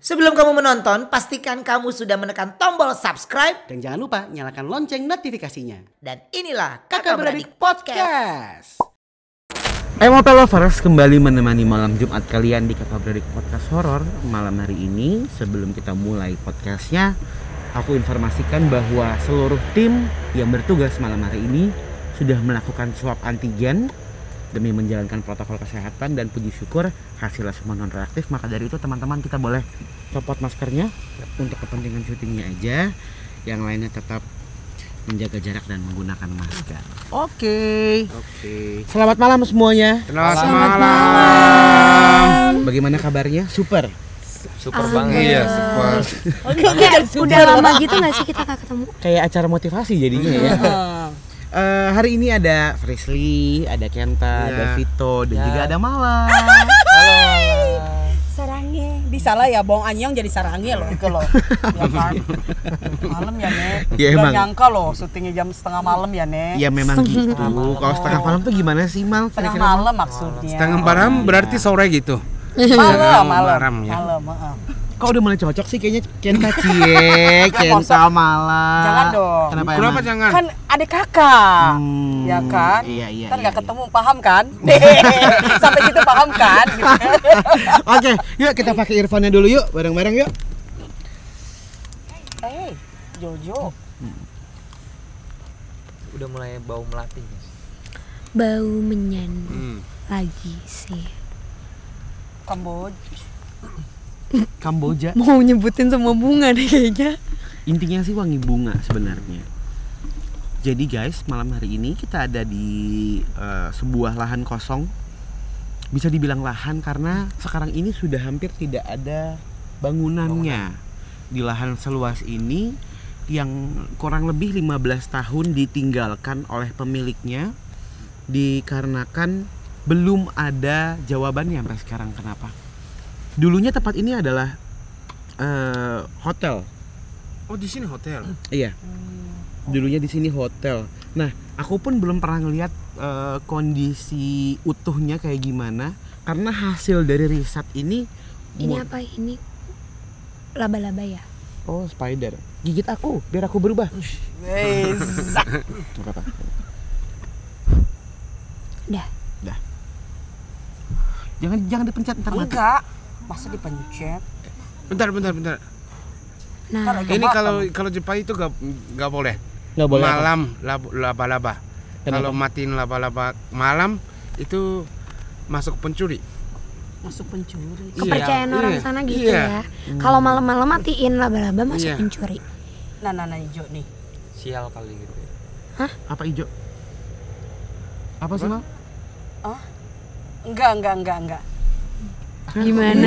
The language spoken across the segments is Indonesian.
Sebelum kamu menonton, pastikan kamu sudah menekan tombol subscribe. Dan jangan lupa nyalakan lonceng notifikasinya. Dan inilah Kakak Beradik Podcast. Emoto Lovers kembali menemani malam Jumat kalian di Kakak Beradik Podcast Horor Malam hari ini sebelum kita mulai podcastnya Aku informasikan bahwa seluruh tim yang bertugas malam hari ini Sudah melakukan swab antigen Demi menjalankan protokol kesehatan dan puji syukur hasilnya semua non reaktif Maka dari itu teman-teman kita boleh copot maskernya Untuk kepentingan syutingnya aja Yang lainnya tetap menjaga jarak dan menggunakan masker Oke Oke. Selamat malam semuanya Selamat, malam. Bagaimana kabarnya? Super. Super banget. Iya, super. Kayak udah lama gitu gak sih kita gak ketemu? Kayak acara motivasi jadinya ya. Eh, hari ini ada Frisly, ada Kenta, Iya. ada Vito, dan Ya. juga ada Mala. Sarangnya di salah ya bong anyong jadi sarangnya loh itu loh ya kan malam ya nek Ya, Nggak emang. nyangka loh syutingnya jam setengah malam ya nek ya memang gitu. Kalau setengah malam tuh gimana sih Mal? setengah malam maksudnya Setengah malam berarti sore gitu. malam malam malam ya. malam maaf. Kok udah mulai cocok sih kayaknya Kenta Cie, Kenta Mala. Jangan dong. Kenapa, Kenapa emang? jangan? kan adik kakak Hmm, ya kan Iya iya. kan iya, nggak iya. ketemu paham kan sampai gitu paham kan. Oke, yuk kita pakai earphone-nya dulu yuk, bareng-bareng yuk. eh Jojo Udah mulai bau melati. guys. Bau menyan Hmm. lagi sih. Kamboja Kamboja. Mau nyebutin semua bunga deh kayaknya. Intinya sih wangi bunga sebenarnya. Jadi guys, malam hari ini kita ada di eh, sebuah lahan kosong. Bisa dibilang lahan karena sekarang ini sudah hampir tidak ada bangunannya. Di lahan seluas ini yang kurang lebih 15 tahun ditinggalkan oleh pemiliknya dikarenakan belum ada jawabannya sampai sekarang kenapa. Dulunya tempat ini adalah eh, hotel Oh di sini hotel. Iya. Dulunya di sini hotel. Nah, aku pun belum pernah ngelihat eh, kondisi utuhnya kayak gimana karena hasil dari riset ini Ini apa ini? Laba-laba ya? Oh, spider. Gigit aku biar aku berubah. Wes. Nggak apa-apa. Dah. Jangan jangan dipencet ntar mati. Masa dipencet Bentar, bentar, bentar. Nah, Ini kalau kalau Jepang itu gak nggak boleh. Nggak boleh. apa? Malam lab- laba-laba. Kalau matiin laba-laba malam itu masuk pencuri. masuk pencuri kepercayaan Iya, orang iya, sana gitu iya. ya. Kalau malam-malam matiin laba-laba masuk Iya. pencuri. nah nah nah hijau nih Sial kali gitu. Apa hijau? Apa sih, Mal? enggak enggak enggak enggak Gimana?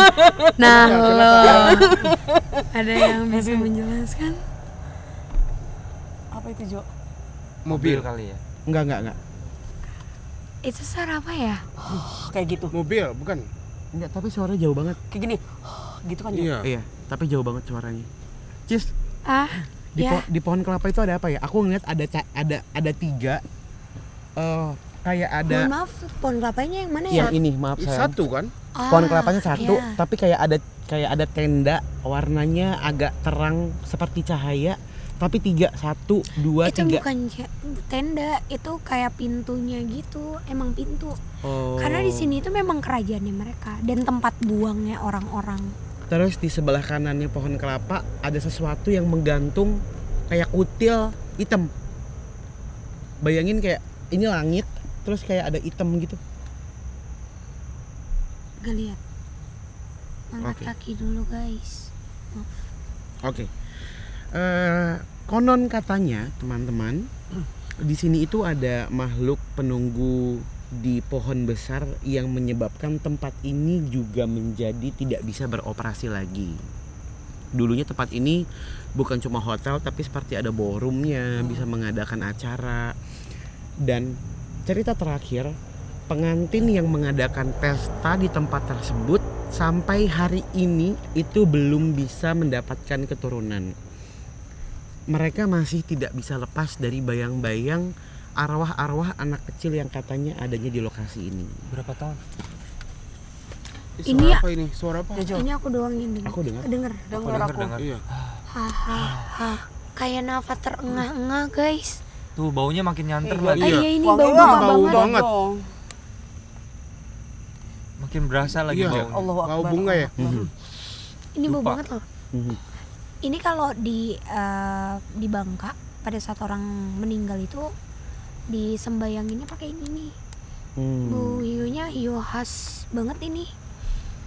nah, lo ada yang bisa menjelaskan? apa itu Jo Mobil. kali ya. Enggak, enggak, enggak. Itu suara apa ya? Oh, kayak gitu Mobil, bukan? Enggak, tapi suaranya jauh banget. kayak gini gitu kan Iya. Iya, tapi jauh banget suaranya. Cis, Ah, di, Ya. po- di pohon kelapa itu ada apa ya? Aku ngeliat ada ada ada tiga eh kayak ada mohon maaf, pohon kelapanya yang mana ya? yang ini maaf saya. Satu kan? Ah, Pohon kelapanya satu, iya. tapi kayak ada kayak ada tenda warnanya agak terang seperti cahaya, tapi tiga satu dua itu tiga. bukan ja- tenda itu kayak pintunya gitu emang pintu Oh. karena di sini itu memang kerajaannya mereka dan tempat buangnya orang-orang Terus di sebelah kanannya pohon kelapa ada sesuatu yang menggantung kayak kutil hitam. Bayangin kayak ini langit, terus kayak ada hitam gitu. Gak lihat angkat Oke. kaki dulu guys Oke. Eh, konon katanya teman-teman di sini itu ada makhluk penunggu di pohon besar yang menyebabkan tempat ini juga menjadi tidak bisa beroperasi lagi. Dulunya tempat ini bukan cuma hotel tapi seperti ada ballroomnya, bisa mengadakan acara. Dan cerita terakhir, pengantin yang mengadakan pesta di tempat tersebut sampai hari ini itu belum bisa mendapatkan keturunan. Mereka masih tidak bisa lepas dari bayang-bayang arwah-arwah anak kecil yang katanya adanya di lokasi ini. Berapa tahun? Ih, Ini suara apa ini? Suara apa? Jojo. Ini aku doang yang denger. Aku dengar. Kedenger. Dengar denger, aku. denger. Iya. Hahaha. Kayak nafas terengah-engah guys. Tuh baunya makin nyanter Iya. lagi. Eh, Iya. iya ini bau banget. bunga Bau banget. banget. Makin berasa lagi Iya. baunya. Allahu Bau bunga ya? Mhm. Ini bau Lupa. banget loh. Mhm. Ini kalau di eh, di Bangka pada saat orang meninggal itu disembayanginnya pakai ini nih. Hmm. Bau hiunya hiu khas banget ini.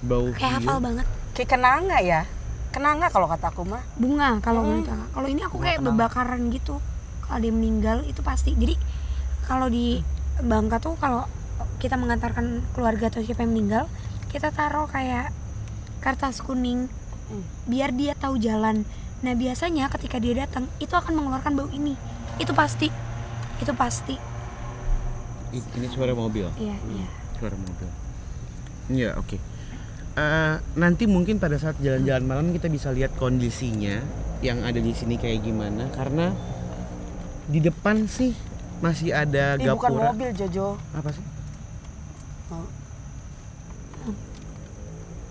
Bau Kayak hiu. hafal banget. Kayak kenanga ya. Kenanga kalau kata aku mah. Bunga kalau Hmm. menurut. Kalau ini aku Bunga kayak kenanga. bebakaran gitu. Kalau dia meninggal itu pasti. Jadi kalau di Bangka tuh kalau kita mengantarkan keluarga atau siapa yang meninggal, kita taruh kayak kertas kuning Hmm. biar dia tahu jalan. Nah biasanya ketika dia datang itu akan mengeluarkan bau ini. Itu pasti. Itu pasti. Ini suara mobil. Iya iya. Suara mobil. Iya, oke. Eh, nanti mungkin pada saat jalan-jalan malam kita bisa lihat kondisinya yang ada di sini kayak gimana karena di depan sih masih ada Ini bukan mobil Jojo. Apa sih?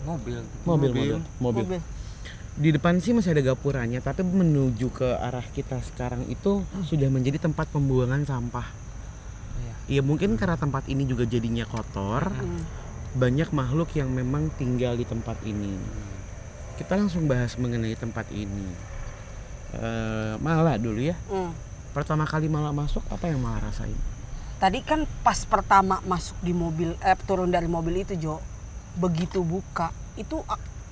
Mobil. Mobil, mobil, Mobil. mobil. Mobil. Di depan sih masih ada gapuranya, tapi menuju ke arah kita sekarang itu sudah menjadi tempat pembuangan sampah. Iya. Iya mungkin karena tempat ini juga jadinya kotor, Hmm. banyak makhluk yang memang tinggal di tempat ini. Kita langsung bahas mengenai tempat ini. Eh, Mala dulu ya. Hmm. Pertama kali Mala masuk apa yang Mala rasain? Tadi kan pas pertama masuk di mobil, eh turun dari mobil itu Jo, begitu buka itu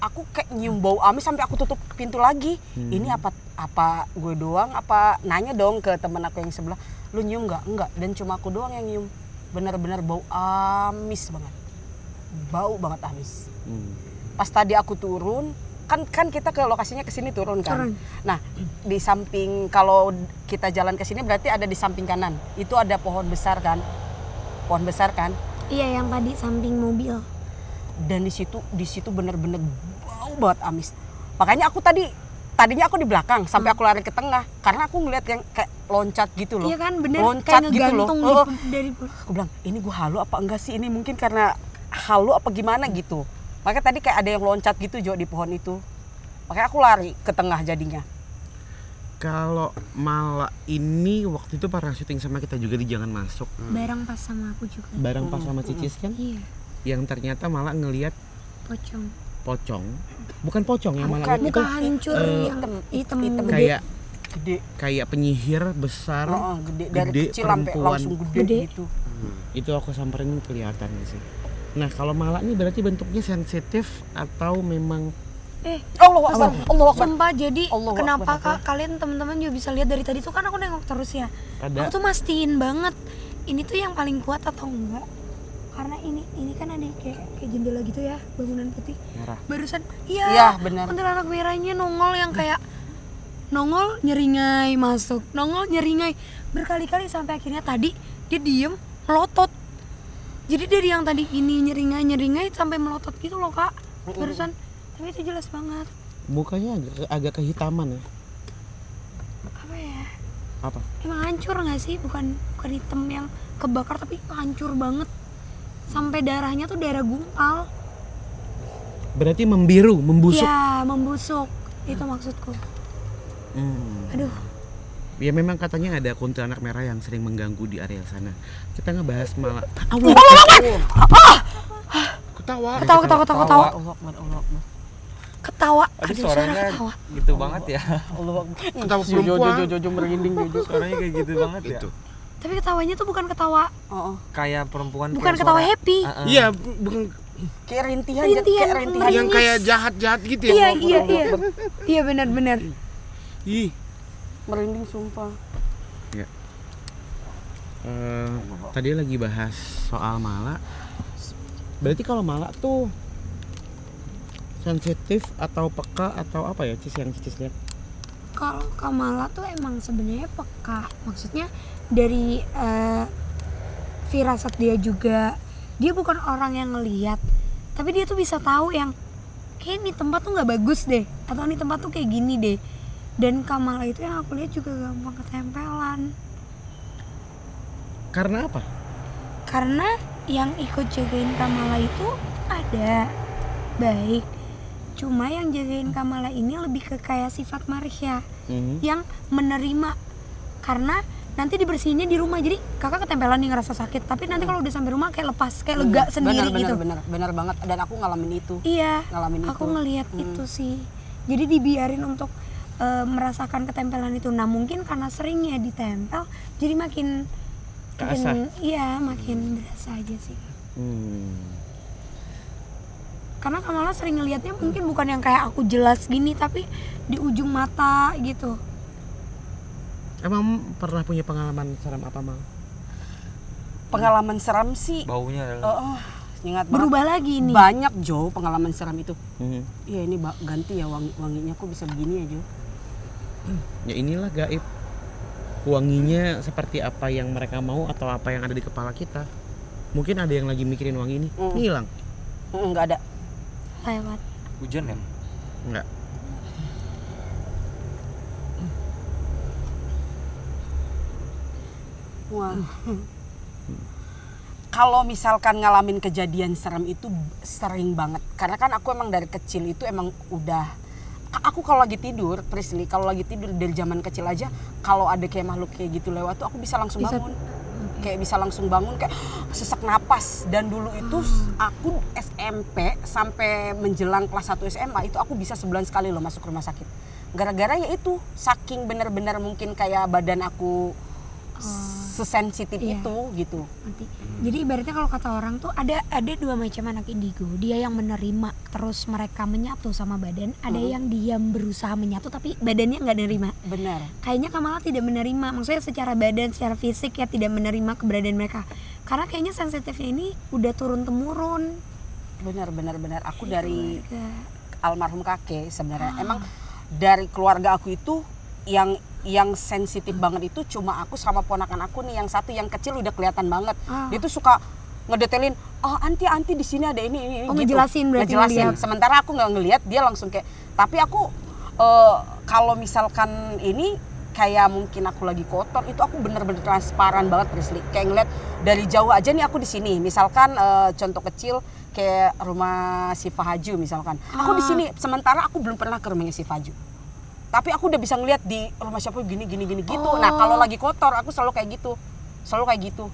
aku kayak nyium bau amis sampai aku tutup pintu lagi. Hmm. Ini apa apa gue doang? Apa nanya dong ke temen aku yang sebelah, lu nyium nggak? Enggak. Dan cuma aku doang yang nyium. Bener-bener bau amis banget, bau banget amis. Hmm. Pas tadi aku turun, kan kan kita ke lokasinya ke sini turun kan. Turun. Nah, di samping kalau kita jalan ke sini berarti ada di samping kanan. Itu ada pohon besar kan? Pohon besar kan? Iya yang tadi samping mobil. Dan di situ di situ bener-bener bau banget amis. Makanya aku tadi tadinya aku di belakang sampai aku lari ke tengah karena aku ngeliat yang kayak loncat gitu loh. Iya kan bener Loncat kayak gitu loh. ngegantung Oh. di, dari Aku bilang, "Ini gua halu apa enggak sih? Ini mungkin karena halu apa gimana gitu." Makanya tadi kayak ada yang loncat gitu Jo di pohon itu. Makanya aku lari ke tengah jadinya. Kalau Mala ini waktu itu pernah syuting sama kita juga di Jangan Masuk. barang pas sama aku juga. Bareng pas sama Cicis kan? Iya, Yang ternyata Mala ngelihat pocong. pocong. Bukan pocong yang Mala Bukan, itu Muka hancur yang hitam, hitam, hitam. kayak Gede. kayak penyihir besar. Heeh, gede dari Gede, kecil sampai perempuan. langsung gede, Gede. gitu. Itu aku samperin kelihatan sih. Nah, kalau Mala ini berarti bentuknya sensitif atau memang Eh, Allah Akbar, Allah Akbar. sumpah jadi Allahu kenapa kak kalian teman-teman juga bisa lihat dari tadi tuh kan aku nengok terus ya. ada Aku tuh mastiin banget ini tuh yang paling kuat atau enggak. Karena ini ini kan ada kayak kayak jendela gitu ya, bangunan putih. merah? Barusan iya. Iya, benar. Kuntilanak merahnya nongol yang kayak nongol nyeringai masuk, nongol nyeringai berkali-kali sampai akhirnya tadi dia diem melotot. Jadi dari yang tadi ini nyeringai nyeringai sampai melotot gitu loh kak. Barusan tapi itu jelas banget. Mukanya agak agak kehitaman ya. Apa ya? Apa? Emang hancur nggak sih? Bukan bukan hitam yang kebakar tapi hancur banget. Sampai darahnya tuh darah gumpal. Berarti membiru, membusuk. Ya, membusuk. Itu maksudku. Hmm. Aduh, Ya memang katanya ada kuntilanak merah yang sering mengganggu di area sana. Kita ngebahas malah Allah. Ketawa. ketawa ketawa ketawa ketawa. Allah Akbar, Allah Akbar. Ketawa. Aduh Ada suaranya ketawa. gitu banget ya. Allah. Ketawa Jojo, perempuan. Jojo, Jojo merinding Jojo. Suaranya kayak gitu banget ya. Itu. Tapi ketawanya tuh bukan ketawa, Heeh. Kayak perempuan bukan ketawa happy. Ah, ah. Iya, bu- bukan Kayak rintihan, Rintihan, kayak rintihan. yang kayak jahat-jahat gitu ya. Iya, iya, iya. Iya benar-benar. Ih, Merinding sumpah. Eh, tadi lagi bahas soal Mala. Berarti kalau Mala tuh sensitif atau peka atau apa ya Cis yang Cis lihat? Kalau Kamala tuh emang sebenarnya peka. Maksudnya dari eh, firasat dia juga dia bukan orang yang ngeliat, tapi dia tuh bisa tahu yang kayak ini tempat tuh nggak bagus deh, atau ini tempat tuh kayak gini deh. Dan Kamala itu yang aku lihat juga gampang ketempelan. Karena apa? Karena yang ikut jagain Kamala itu ada. Baik. Cuma yang jagain Kamala ini lebih ke kayak sifat Marsha Mhm. yang menerima. Karena nanti dibersihinnya di rumah. Jadi kakak ketempelan nih ngerasa sakit. Tapi nanti kalau udah sampai rumah kayak lepas kayak lega sendiri bener, gitu. bener, bener, bener banget. Dan aku ngalamin itu. Iya ngalamin aku itu. ngelihat Hmm. itu sih. Jadi dibiarin untuk eh, merasakan ketempelan itu. Nah mungkin karena seringnya ditempel jadi makin. Makin iya makin berasa aja sih. Hmm. karena Kamala sering ngelihatnya mungkin bukan yang kayak aku jelas gini tapi di ujung mata gitu. Emang pernah punya pengalaman seram apa mal? pengalaman seram sih. Baunya oh, oh, ingat banget. Berubah lagi nih banyak Jo pengalaman seram itu. Mhm. Iya ini ganti ya wangi wanginya kok bisa begini ya Jo? Ya inilah gaib. Wanginya seperti apa yang mereka mau atau apa yang ada di kepala kita. Mungkin ada yang lagi mikirin wangi ini, Mm. hilang. Mm, nggak ada lewat hujan ya. Enggak. Wah. Kalau misalkan ngalamin kejadian serem itu sering banget. Karena kan aku emang dari kecil itu emang udah aku kalau lagi tidur, Prisly, kalau lagi tidur dari zaman kecil aja kalau ada kayak makhluk kayak gitu lewat tuh aku bisa langsung Bisa- bangun. Kayak bisa langsung bangun kayak sesak napas dan dulu itu aku SMP sampai menjelang kelas 1 SMA itu aku bisa sebulan sekali loh masuk rumah sakit. Gara-gara ya itu saking bener-bener mungkin kayak badan aku sesensitif iya. itu gitu. nanti. Jadi ibaratnya kalau kata orang tuh ada ada dua macam anak indigo. Dia yang menerima terus mereka menyatu sama badan. Ada yang diam berusaha menyatu tapi badannya nggak nerima. Benar. kayaknya Kamala tidak menerima. Maksudnya secara badan secara fisik ya tidak menerima keberadaan mereka. Karena kayaknya sensitifnya ini udah turun temurun Benar benar benar. Aku dari Keluarga. almarhum kakek sebenarnya. Emang dari keluarga aku itu yang yang sensitif banget itu cuma aku sama ponakan aku nih yang satu yang kecil udah kelihatan banget. Ah. Dia tuh suka ngedetelin, "Oh, anti anti di sini ada ini ini." ini," Oh, ngejelasin berarti Ngejelasin. ngeliat. Sementara aku nggak ngelihat, dia langsung kayak tapi aku eh, kalau misalkan ini kayak mungkin aku lagi kotor itu aku bener-bener transparan banget Prisly kayak ngeliat dari jauh aja nih aku di sini misalkan eh, contoh kecil kayak rumah si Fahaju misalkan aku di sini sementara aku belum pernah ke rumahnya si Fahaju tapi aku udah bisa ngeliat di rumah siapa gini gini gini gitu nah kalau lagi kotor aku selalu kayak gitu selalu kayak gitu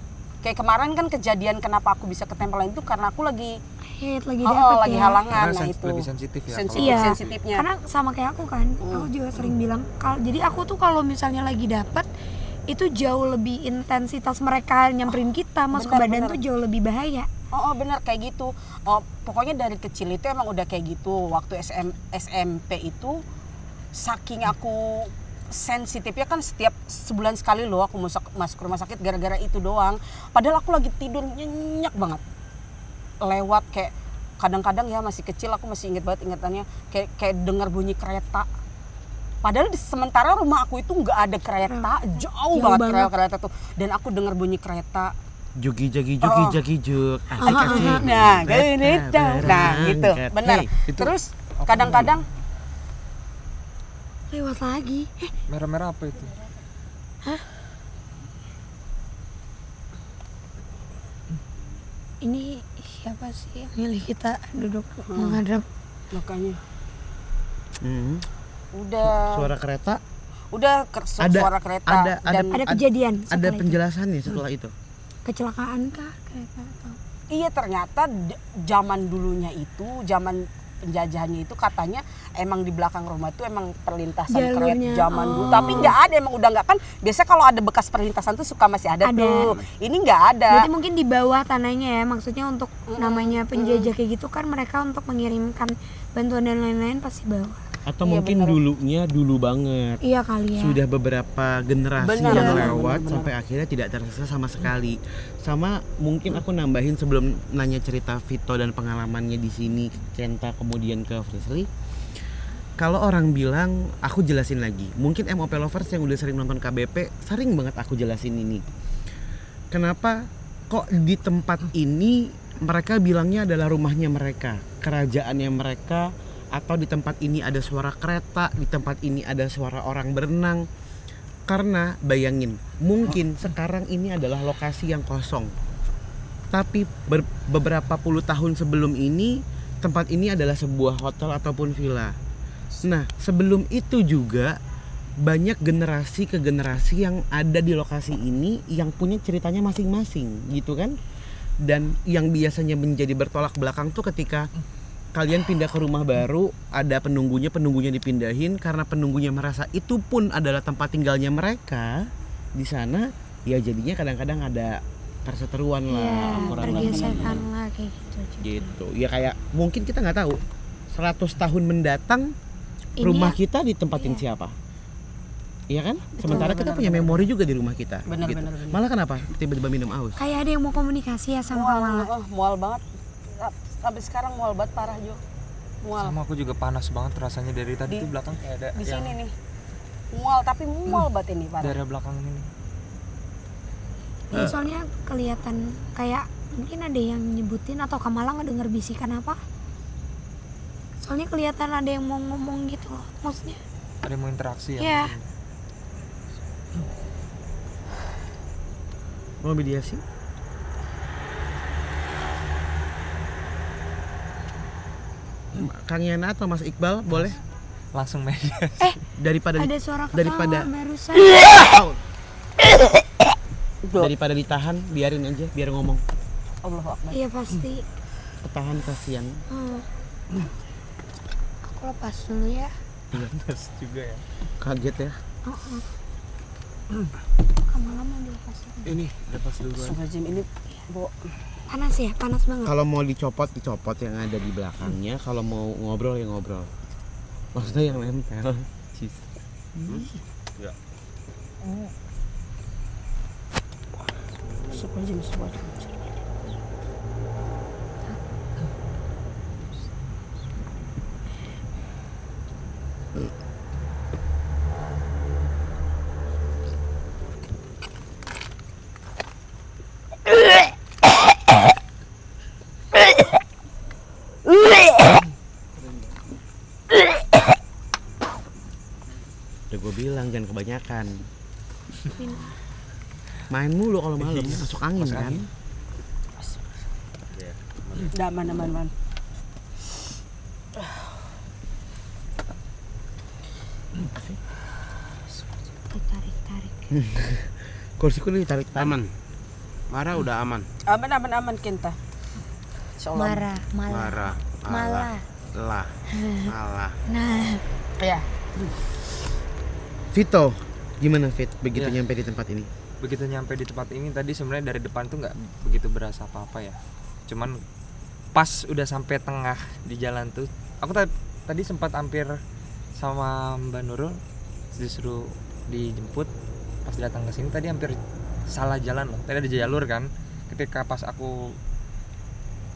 kayak kemarin kan kejadian kenapa aku bisa ketempelan itu karena aku lagi Hit lagi oh, dapet lagi ya. halangan Karena nah itu lebih sensitif ya sensitif Iya. sensitifnya Karena sama kayak aku kan, aku juga sering bilang kalau jadi aku tuh kalau misalnya lagi dapat itu jauh lebih intensitas mereka nyamperin kita masuk ke benar, badan benar. tuh jauh lebih bahaya. Oh, oh bener kayak gitu. Oh, pokoknya dari kecil itu emang udah kayak gitu. Waktu SM, SMP itu saking aku sensitifnya kan setiap sebulan sekali loh aku masuk masuk rumah sakit gara-gara itu doang. Padahal aku lagi tidur nyenyak banget. Lewat kayak kadang-kadang ya masih kecil aku masih inget banget ingatannya kayak kayak dengar bunyi kereta. Padahal di sementara rumah aku itu nggak ada kereta, jauh, Jauh banget, banget. kereta kereta tuh. Dan aku dengar bunyi kereta, Jogi jogi jogi Oh. jogi juk. Asik asik. Nah, kayak ini Beta tuh. Nah, gitu. Benar. Hey, Terus kadang-kadang Lewat lagi. Eh, merah-merah apa itu ini siapa sih yang milih kita duduk menghadap? makanya hmm. udah Suara kereta udah su- Ada- suara kereta ada- ada- dan Ada Ad- kejadian ada setelah itu. penjelasannya setelah itu. Kecelakaan kah kereta atau? iya ternyata zaman dulunya itu zaman penjajahannya itu katanya emang di belakang rumah itu emang perlintasan Jalurnya, kereta zaman dulu. oh. tapi nggak ada emang udah nggak. Kan biasa kalau ada bekas perlintasan tuh suka masih ada, Ada. tuh. Ini nggak ada. Berarti mungkin di bawah tanahnya ya, maksudnya untuk namanya penjajah kayak gitu kan mereka untuk mengirimkan bantuan dan lain-lain pasti bawah. Atau Iya, mungkin bener. dulunya dulu banget. Iya kali ya. Sudah beberapa generasi Benar, yang lewat benar, sampai akhirnya tidak tersisa sama sekali. Sama mungkin aku nambahin sebelum nanya cerita Vito dan pengalamannya di sini Kenta kemudian ke Frisley. Kalau orang bilang, aku jelasin lagi. Mungkin MOP lovers yang udah sering nonton KBP sering banget aku jelasin ini. Kenapa kok di tempat ini mereka bilangnya adalah rumahnya mereka, kerajaannya mereka, atau di tempat ini ada suara kereta, di tempat ini ada suara orang berenang. Karena bayangin, mungkin sekarang ini adalah lokasi yang kosong. Tapi ber- beberapa puluh tahun sebelum ini tempat ini adalah sebuah hotel ataupun villa. Nah, sebelum itu juga banyak generasi ke generasi yang ada di lokasi ini yang punya ceritanya masing-masing, gitu kan? Dan yang biasanya menjadi bertolak belakang tuh ketika kalian pindah ke rumah baru, ada penunggunya, penunggunya dipindahin karena penunggunya merasa itu pun adalah tempat tinggalnya mereka di sana, ya jadinya kadang-kadang ada perseteruan Iya, lah, kurang lebih pergesekan lah kayak gitu. juga. gitu ya kayak mungkin kita nggak tahu 100 tahun mendatang Ini rumah ya- kita ditempatin siapa Iya kan? Sementara kita punya memori juga di rumah kita. Benar, gitu. benar, benar. Malah kenapa tiba-tiba minum aus? Kayak ada yang mau komunikasi ya sama mual, Kamala. oh, mual banget sampai sekarang mual banget parah Jo mual Sama aku juga panas banget rasanya dari tadi Di- tuh belakang kayak ada di yang sini nih mual tapi mual banget ini parah daerah belakang ini nih. Ini soalnya kelihatan kayak mungkin ada yang nyebutin atau Kamala ngedenger bisikan apa. Soalnya kelihatan ada yang mau ngomong gitu loh. Maksudnya Ada yang mau interaksi ya. Iya. Mungkin. Mau mediasi? Kang Yana atau Mas Iqbal boleh Langsung media. daripada ada suara ketawa daripada- barusan. Daripada ditahan biarin aja biar ngomong Allah Akbar Iya pasti. ketahan kasihan Hmm. Aku lepas dulu ya. Panas juga ya. kaget ya Heeh. Kamala mau dilepasin. Ini lepas duluan. Astagfirullahaladzim ini Bo, Panas ya, panas banget. kalau mau dicopot dicopot yang ada di belakangnya kalau mau ngobrol ya ngobrol maksudnya yang nempel Cis. Astagfirullahaladzim Astagfirullahaladzim udah gue bilang jangan kebanyakan main mulu kalau malam masuk angin Masuk kan angin. Udah aman aman aman Ditarik, tarik. kursiku nih tarik Aman. Marah udah aman. Aman aman aman Allah Marah, malah. Marah. Malah. Lah. Malah. Nah, Ya Vito gimana Fit begitu Iya. nyampe di tempat ini Begitu nyampe di tempat ini tadi sebenarnya dari depan tuh nggak begitu berasa apa-apa ya. Cuman pas udah sampai tengah di jalan tuh, aku ta- tadi sempat hampir sama Mbak Nurul disuruh dijemput pas datang ke sini tadi hampir salah jalan loh. Tadi ada jalur kan. Ketika pas aku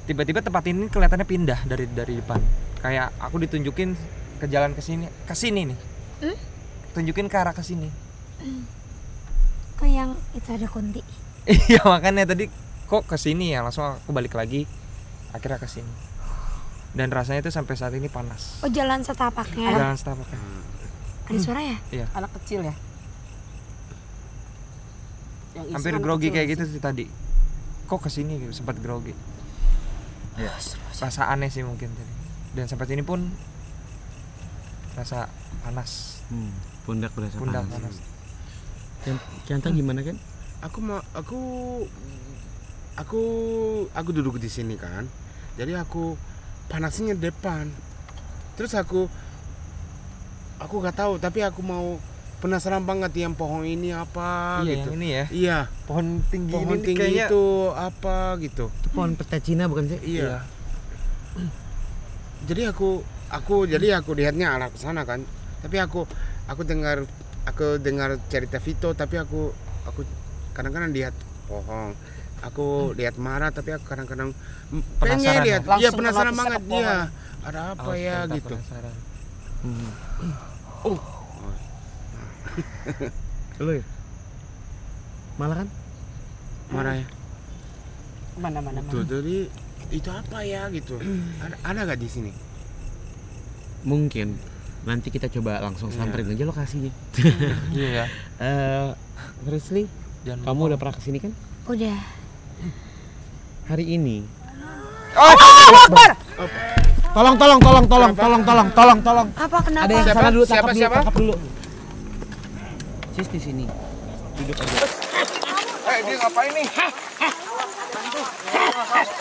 tiba-tiba tempat ini kelihatannya pindah dari dari depan. Kayak aku ditunjukin ke jalan ke sini, ke sini nih. Tunjukin ke arah ke sini. ke yang itu ada kunti. Iya makanya tadi kok ke sini ya langsung aku balik lagi akhirnya ke sini. Dan rasanya itu sampai saat ini panas. Oh, jalan setapaknya. Jalan setapak. Ada suara ya? anak kecil ya Yang Hampir grogi kayak sih. gitu sih tadi. Kok ke sini gitu sempat grogi. Rasa aneh sih mungkin tadi. Dan sampai sini pun rasa panas, hmm, pundak berasa pundak panas panas. Canta gimana kan Aku mau aku aku aku duduk di sini kan. Jadi aku panasnya depan. Terus aku aku nggak tahu tapi aku mau penasaran banget yang pohon ini apa Iya gitu. yang ini ya. Iya, Pohon tinggi pohon ini tinggi kayaknya itu apa gitu. itu pohon peta Cina bukan sih Iya. Jadi aku aku jadi aku lihatnya arah ke sana kan. Tapi aku aku dengar aku dengar cerita Vito tapi aku aku kadang-kadang lihat pohon. Aku lihat marah tapi aku kadang-kadang pengen Penasaran lihat. ya? Iya Langsung penasaran banget dia. Ada apa Oh, ya gitu. penasaran. Hmm. Oh, Lu ya? Malah kan? marah ya. mana mana mana Tuh, jadi itu apa ya gitu. Ada ada gak di sini? Mungkin nanti kita coba langsung Iya. samperin aja lokasinya. Iya ya. Eh, Jangan kamu udah pernah ke sini kan? Udah. Hari ini Tolong, tolong, tolong, tolong, tolong, tolong, tolong, tolong. Apa kenapa? Ada yang Siapa? dulu, Siapa, tangkap dulu, siapa? Sis di sini. Duduk aja. Eh, dia ngapain nih?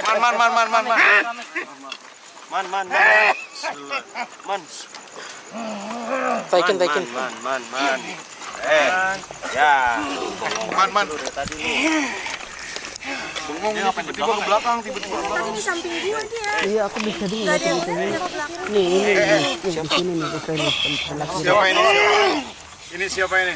Man, man, man, man, man, man. Man, man, man. Man. Taikin, man, taikin. Man, man, man. Eh, ya. Man, man. Tadi. Bengong nih, tiba-tiba ke belakang, tiba-tiba ke belakang. Di samping gua dia. Iya, aku bisa dengar. Gak ada yang benar dia ke belakang. Nih, ini, ini, di sini nih, di sini. Siapa ini? Ini siapa ini?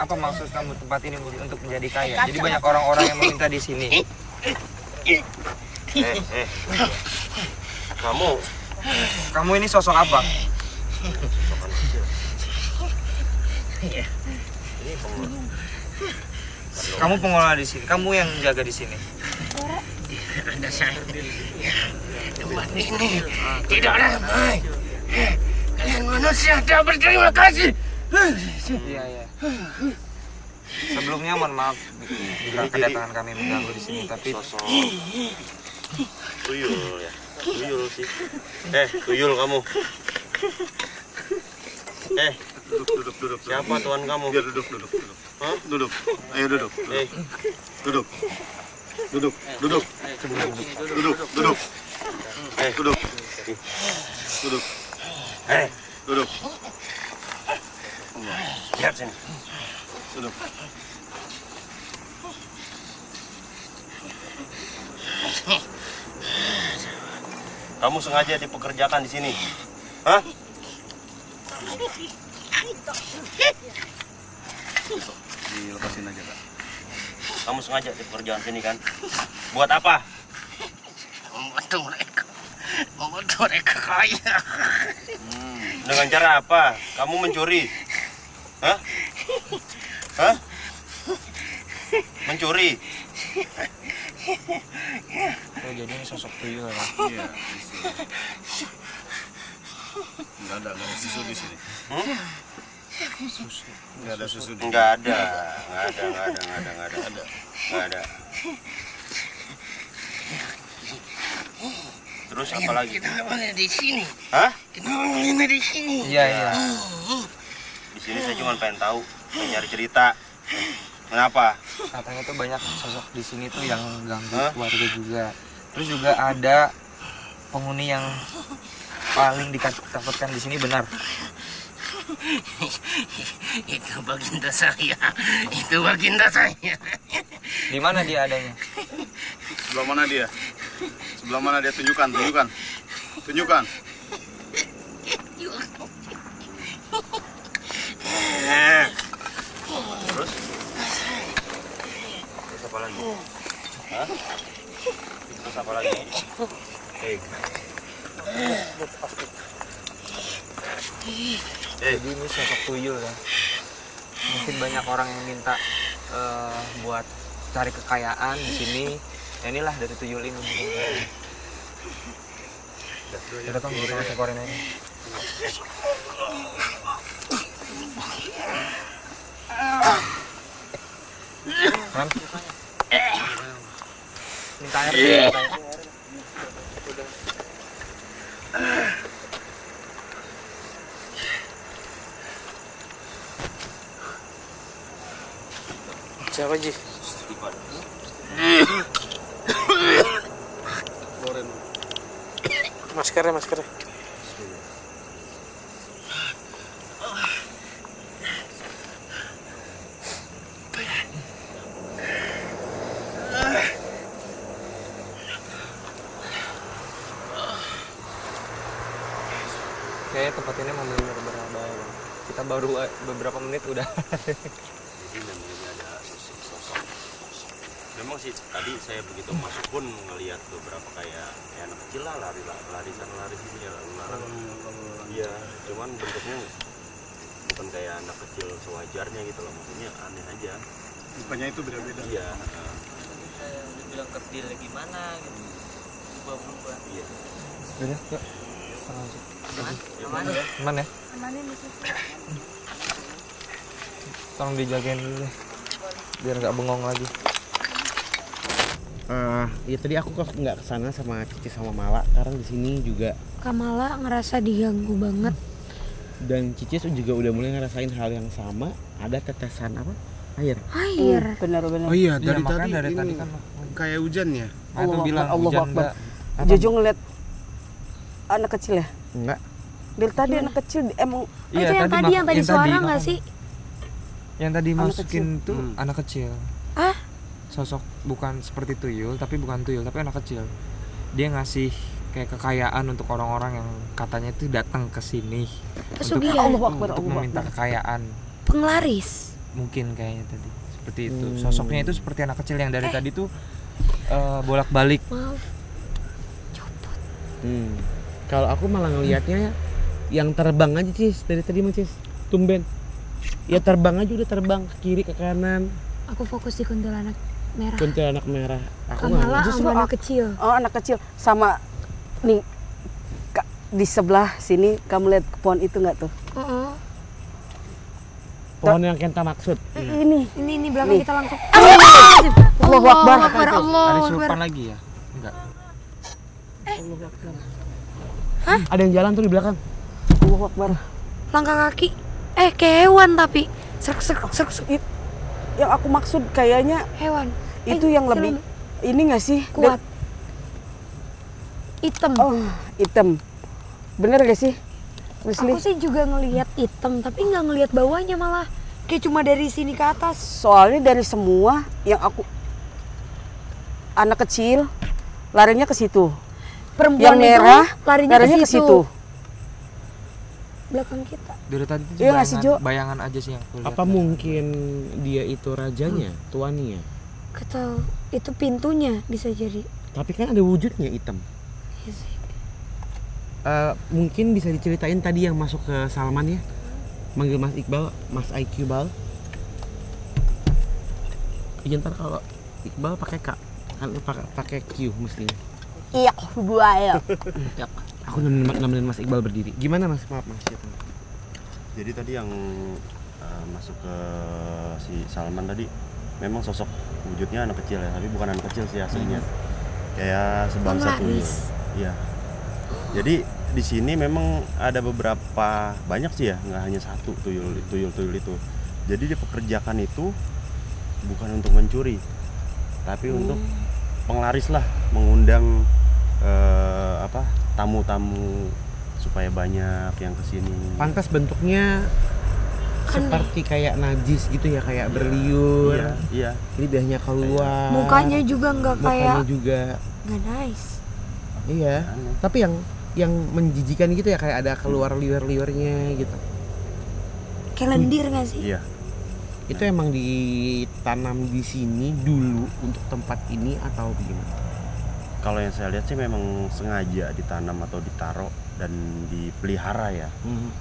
Apa maksud kamu tempat ini untuk menjadi kaya? Jadi banyak orang-orang yang meminta di sini. Eh, eh. Kamu Kamu ini sosok apa? Kamu pengelola di sini. Kamu yang jaga di sini. Tidak ramai. Kalian manusia tidak berterima kasih. Iya, iya. Sebelumnya mohon maaf bila kedatangan kami mengganggu di sini, tapi sosok tuyul ya. Tuyul sih. Eh, tuyul kamu. Eh, Duduk, duduk, duduk. siapa tuan kamu? Ya duduk, duduk, duduk. Hah? Duduk. Ayo duduk. Eh, Duduk. Duduk. Duduk. Duduk. Duduk. eh, Duduk. Duduk. eh, Duduk. Lihat sini. Duduk. Kamu sengaja dipekerjakan di sini. Hah? Dilepasin aja, Kak. Kamu sengaja dipekerjakan sini kan? Buat apa? Membantu mereka. Mereka kaya. Dengan cara apa? Kamu mencuri? Hah? Hah? Mencuri? oh, jadi ini sosok tuyul ya. Iya. Enggak ada, enggak ada susu di sini. Hmm? Enggak ada susu di Enggak ada, enggak ada, enggak ada, enggak ada, enggak ada, ada, enggak ada. Terus apa lagi? Kenapa nggak di sini? Hah? Kenapa nggak di sini? Iya, iya. Di sini saya cuma pengen tahu, pengen nyari cerita. Kenapa? Katanya tuh banyak sosok di sini tuh yang ganggu Hah? keluarga juga. Terus juga ada penghuni yang paling ditakutkan di sini benar. Itu baginda saya. Itu baginda saya. Di mana dia adanya? Sebelah mana dia? Sebelah mana dia? Tunjukkan, tunjukkan. Tunjukkan. Terus? Terus apa lagi? Hah? Terus apa lagi? Hei. Eh, Jadi ini sosok tuyul ya. Mungkin banyak orang yang minta eh, buat cari kekayaan di sini. Ya inilah dari tuyul ini. Kita kan baru masuk korin aja. Man. Minta air. air. Siapa Ji? Maskernya, maskernya. Kayaknya tempat ini memang benar berbahaya. Bang. Kita baru eh, beberapa menit udah. Jadi memang ini ada sosok-sosok. Memang sih tadi saya begitu masuk pun ngelihat beberapa kayak, kayak anak kecil lah lari lari sana lari sini ya lalu lalang. Iya, cuman bentuknya bukan kayak anak kecil sewajarnya gitu loh maksudnya aneh aja Rupanya itu beda-beda. iya heeh. kayak dibilang kerdil gimana gitu berubah-berubah iya Udah, yuk. aman aman Aman ya? Amanin itu. Tolong dijagain dulu deh. Biar nggak bengong lagi. Eh, ya tadi aku kok nggak ke sana sama Cici sama Mala karena di sini juga Kamala ngerasa diganggu banget. dan Cici juga udah mulai ngerasain hal yang sama ada tetesan apa air Air. Benar-benar. Oh iya, Iya, dari makanya tadi dari ini tadi kan kayak hujan ya. Allahu bilang Akbar, Allahu hujan Akbar. Jojo ngeliat anak kecil ya? enggak Dari tadi anak kecil emang Oh, itu yang tadi yang tadi suara nggak sih? Yang tadi Anak masukin tuh Hmm. anak kecil. Sosok bukan seperti tuyul, tapi bukan tuyul, tapi anak kecil. Dia ngasih kayak kekayaan untuk orang-orang yang katanya itu datang ke sini Pesugihan. Allahu Akbar, untuk Allahu meminta kekayaan. Penglaris. Mungkin kayaknya tadi. Seperti itu. Hmm. Sosoknya itu seperti anak kecil yang dari tadi tuh eh, bolak-balik. Hmm. Kalau aku malah ngelihatnya yang terbang aja cis dari tadi mah cis tumben. Ya terbang aja udah terbang ke kiri ke kanan Aku fokus di kuntilanak merah. kuntilanak merah. Aku nggak Kamala Justru sama anak kecil. Oh anak kecil sama nih Kak, di sebelah sini kamu lihat pohon itu nggak tuh? Heeh. pohon yang Kenta maksud. Ini Ini ini belakang Nih. kita langsung. Allahu Akbar. Akbar. Ada Allahu surupan Akbar. lagi ya? Enggak. Ada yang jalan tuh di belakang. Allahu Akbar. Langkah kaki. Eh, kayak hewan tapi. Serk serk serk serk. It- yang aku maksud kayaknya Hewan. Itu Eh, yang lebih ini nggak sih? kuat. Hitam. Dan- oh, hitam. Bener gak sih? Wesley? Aku sih juga ngelihat hitam, tapi nggak ngelihat bawahnya malah. Kayak cuma dari sini ke atas. Soalnya dari semua yang aku anak kecil larinya ke situ. Perempuan Yang merah itu larinya, larinya ke situ. Belakang kita. Dari tadi Iya nggak sih, bayangan, bayangan aja sih yang aku lihat. Apa mungkin dia itu rajanya, tuannya? Atau itu pintunya bisa jadi. Tapi kan ada wujudnya hitam. Iya. Eh, mungkin bisa diceritain tadi yang masuk ke Salman ya manggil Mas Iqbal Mas IQ Bal iya ntar kalau Iqbal pakai K kan pakai pakai Q mestinya Iya, buaya. aku nemenin, nemenin Mas Iqbal berdiri gimana Mas maaf Mas jadi tadi yang uh, masuk ke si Salman tadi memang sosok wujudnya anak kecil ya tapi bukan anak kecil sih aslinya. Kayak sebangsa tuyul iya. Jadi di sini memang ada beberapa banyak sih ya nggak hanya satu tuyul tuyul tuyul itu. Jadi dipekerjakan itu bukan untuk mencuri tapi untuk penglaris lah mengundang eh, apa tamu-tamu supaya banyak yang ke sini pantas bentuknya seperti kayak najis gitu ya kayak berliur. Iya iya. Lidahnya keluar. Mukanya juga nggak kayak mukanya juga. nggak nice. iya. Aneh. tapi yang yang menjijikan gitu ya kayak ada keluar liur-liurnya gitu. Kayak lendir nggak sih? iya. Itu emang ditanam di sini dulu untuk tempat ini atau gimana? Kalau yang saya lihat sih memang sengaja ditanam atau ditaruh dan dipelihara ya.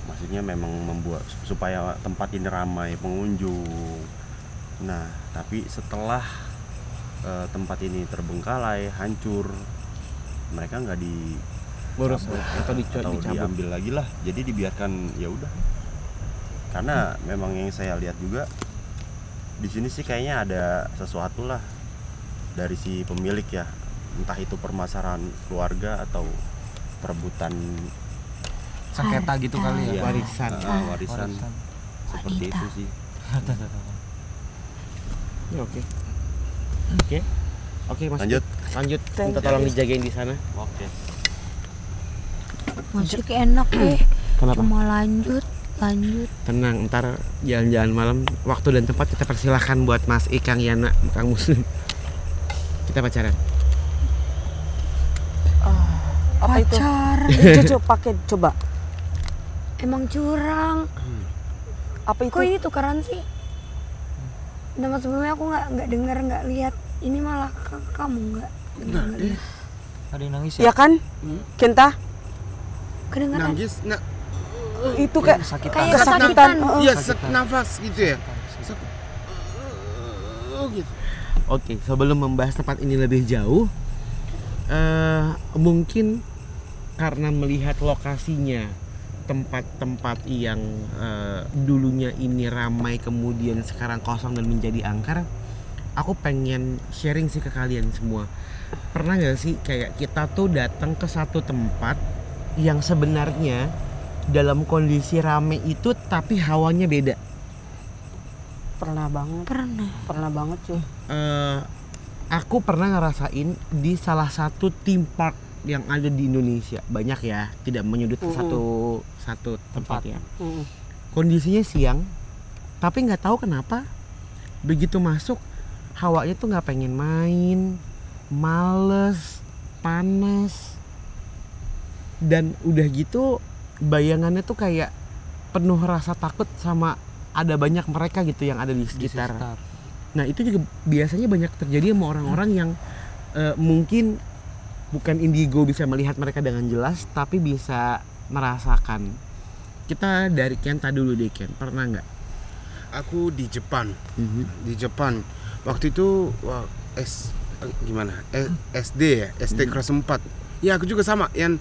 Maksudnya memang membuat supaya tempat ini ramai pengunjung. Nah tapi setelah eh, tempat ini terbengkalai hancur mereka nggak di Boros atau dico- atau dicabut. diambil lagi lah. Jadi dibiarkan ya udah. Karena memang yang saya lihat juga di sini sih kayaknya ada sesuatu lah dari si pemilik ya. Entah itu permasalahan keluarga atau perebutan Sengketa gitu kali ya. Iya. warisan. Eh, warisan. Warisan. seperti Wanita. itu sih. Ya, oke. Oke. Oke mas. Lanjut. Lanjut. Minta tolong dijagain di sana. Oke. Masih enak deh. kenapa? Cuma lanjut, lanjut. tenang ntar jalan-jalan malam. Waktu dan tempat kita persilahkan buat Mas I, Kang Yana Kang Muslim. Kita pacaran Apa itu? Pacar. Coba pakai coba. Emang curang. Apa itu? Kok ini tukeran sih? Nama sebelumnya aku nggak nggak dengar nggak lihat. Ini malah ke- kamu nggak dengar nggak lihat. Ada yang nangis Ya ya? kan? Kenta? Kedengeran? Nangis, nah, itu kayak kesakitan Kayak kesakitan. Iya, sesak nafas gitu ya. Oh, gitu. Oke, sebelum membahas tempat ini lebih jauh, eh mungkin karena melihat lokasinya tempat-tempat yang eh, dulunya ini ramai kemudian sekarang kosong dan menjadi angker, aku pengen sharing sih ke kalian semua. Pernah nggak sih kayak kita tuh datang ke satu tempat yang sebenarnya dalam kondisi rame itu tapi hawanya beda. pernah banget Pernah. pernah banget cuy eh aku pernah ngerasain di salah satu theme park yang ada di Indonesia. Banyak ya tidak menyudut satu satu tempat ya. Mm. kondisinya siang tapi nggak tahu kenapa begitu masuk hawanya tuh nggak pengen main males panas. Dan udah gitu bayangannya tuh kayak penuh rasa takut sama ada banyak mereka gitu yang ada di di sekitar. sekitar. Nah itu juga biasanya banyak terjadi sama orang-orang yang eh, mungkin bukan indigo bisa melihat mereka dengan jelas, tapi bisa merasakan. Kita dari Kenta dulu deh Ken, pernah nggak? Aku di Jepang. Mhm. Di Jepang. Waktu itu wah, S eh, gimana? Eh, SD ya, SD kelas 4. Ya, aku juga sama yang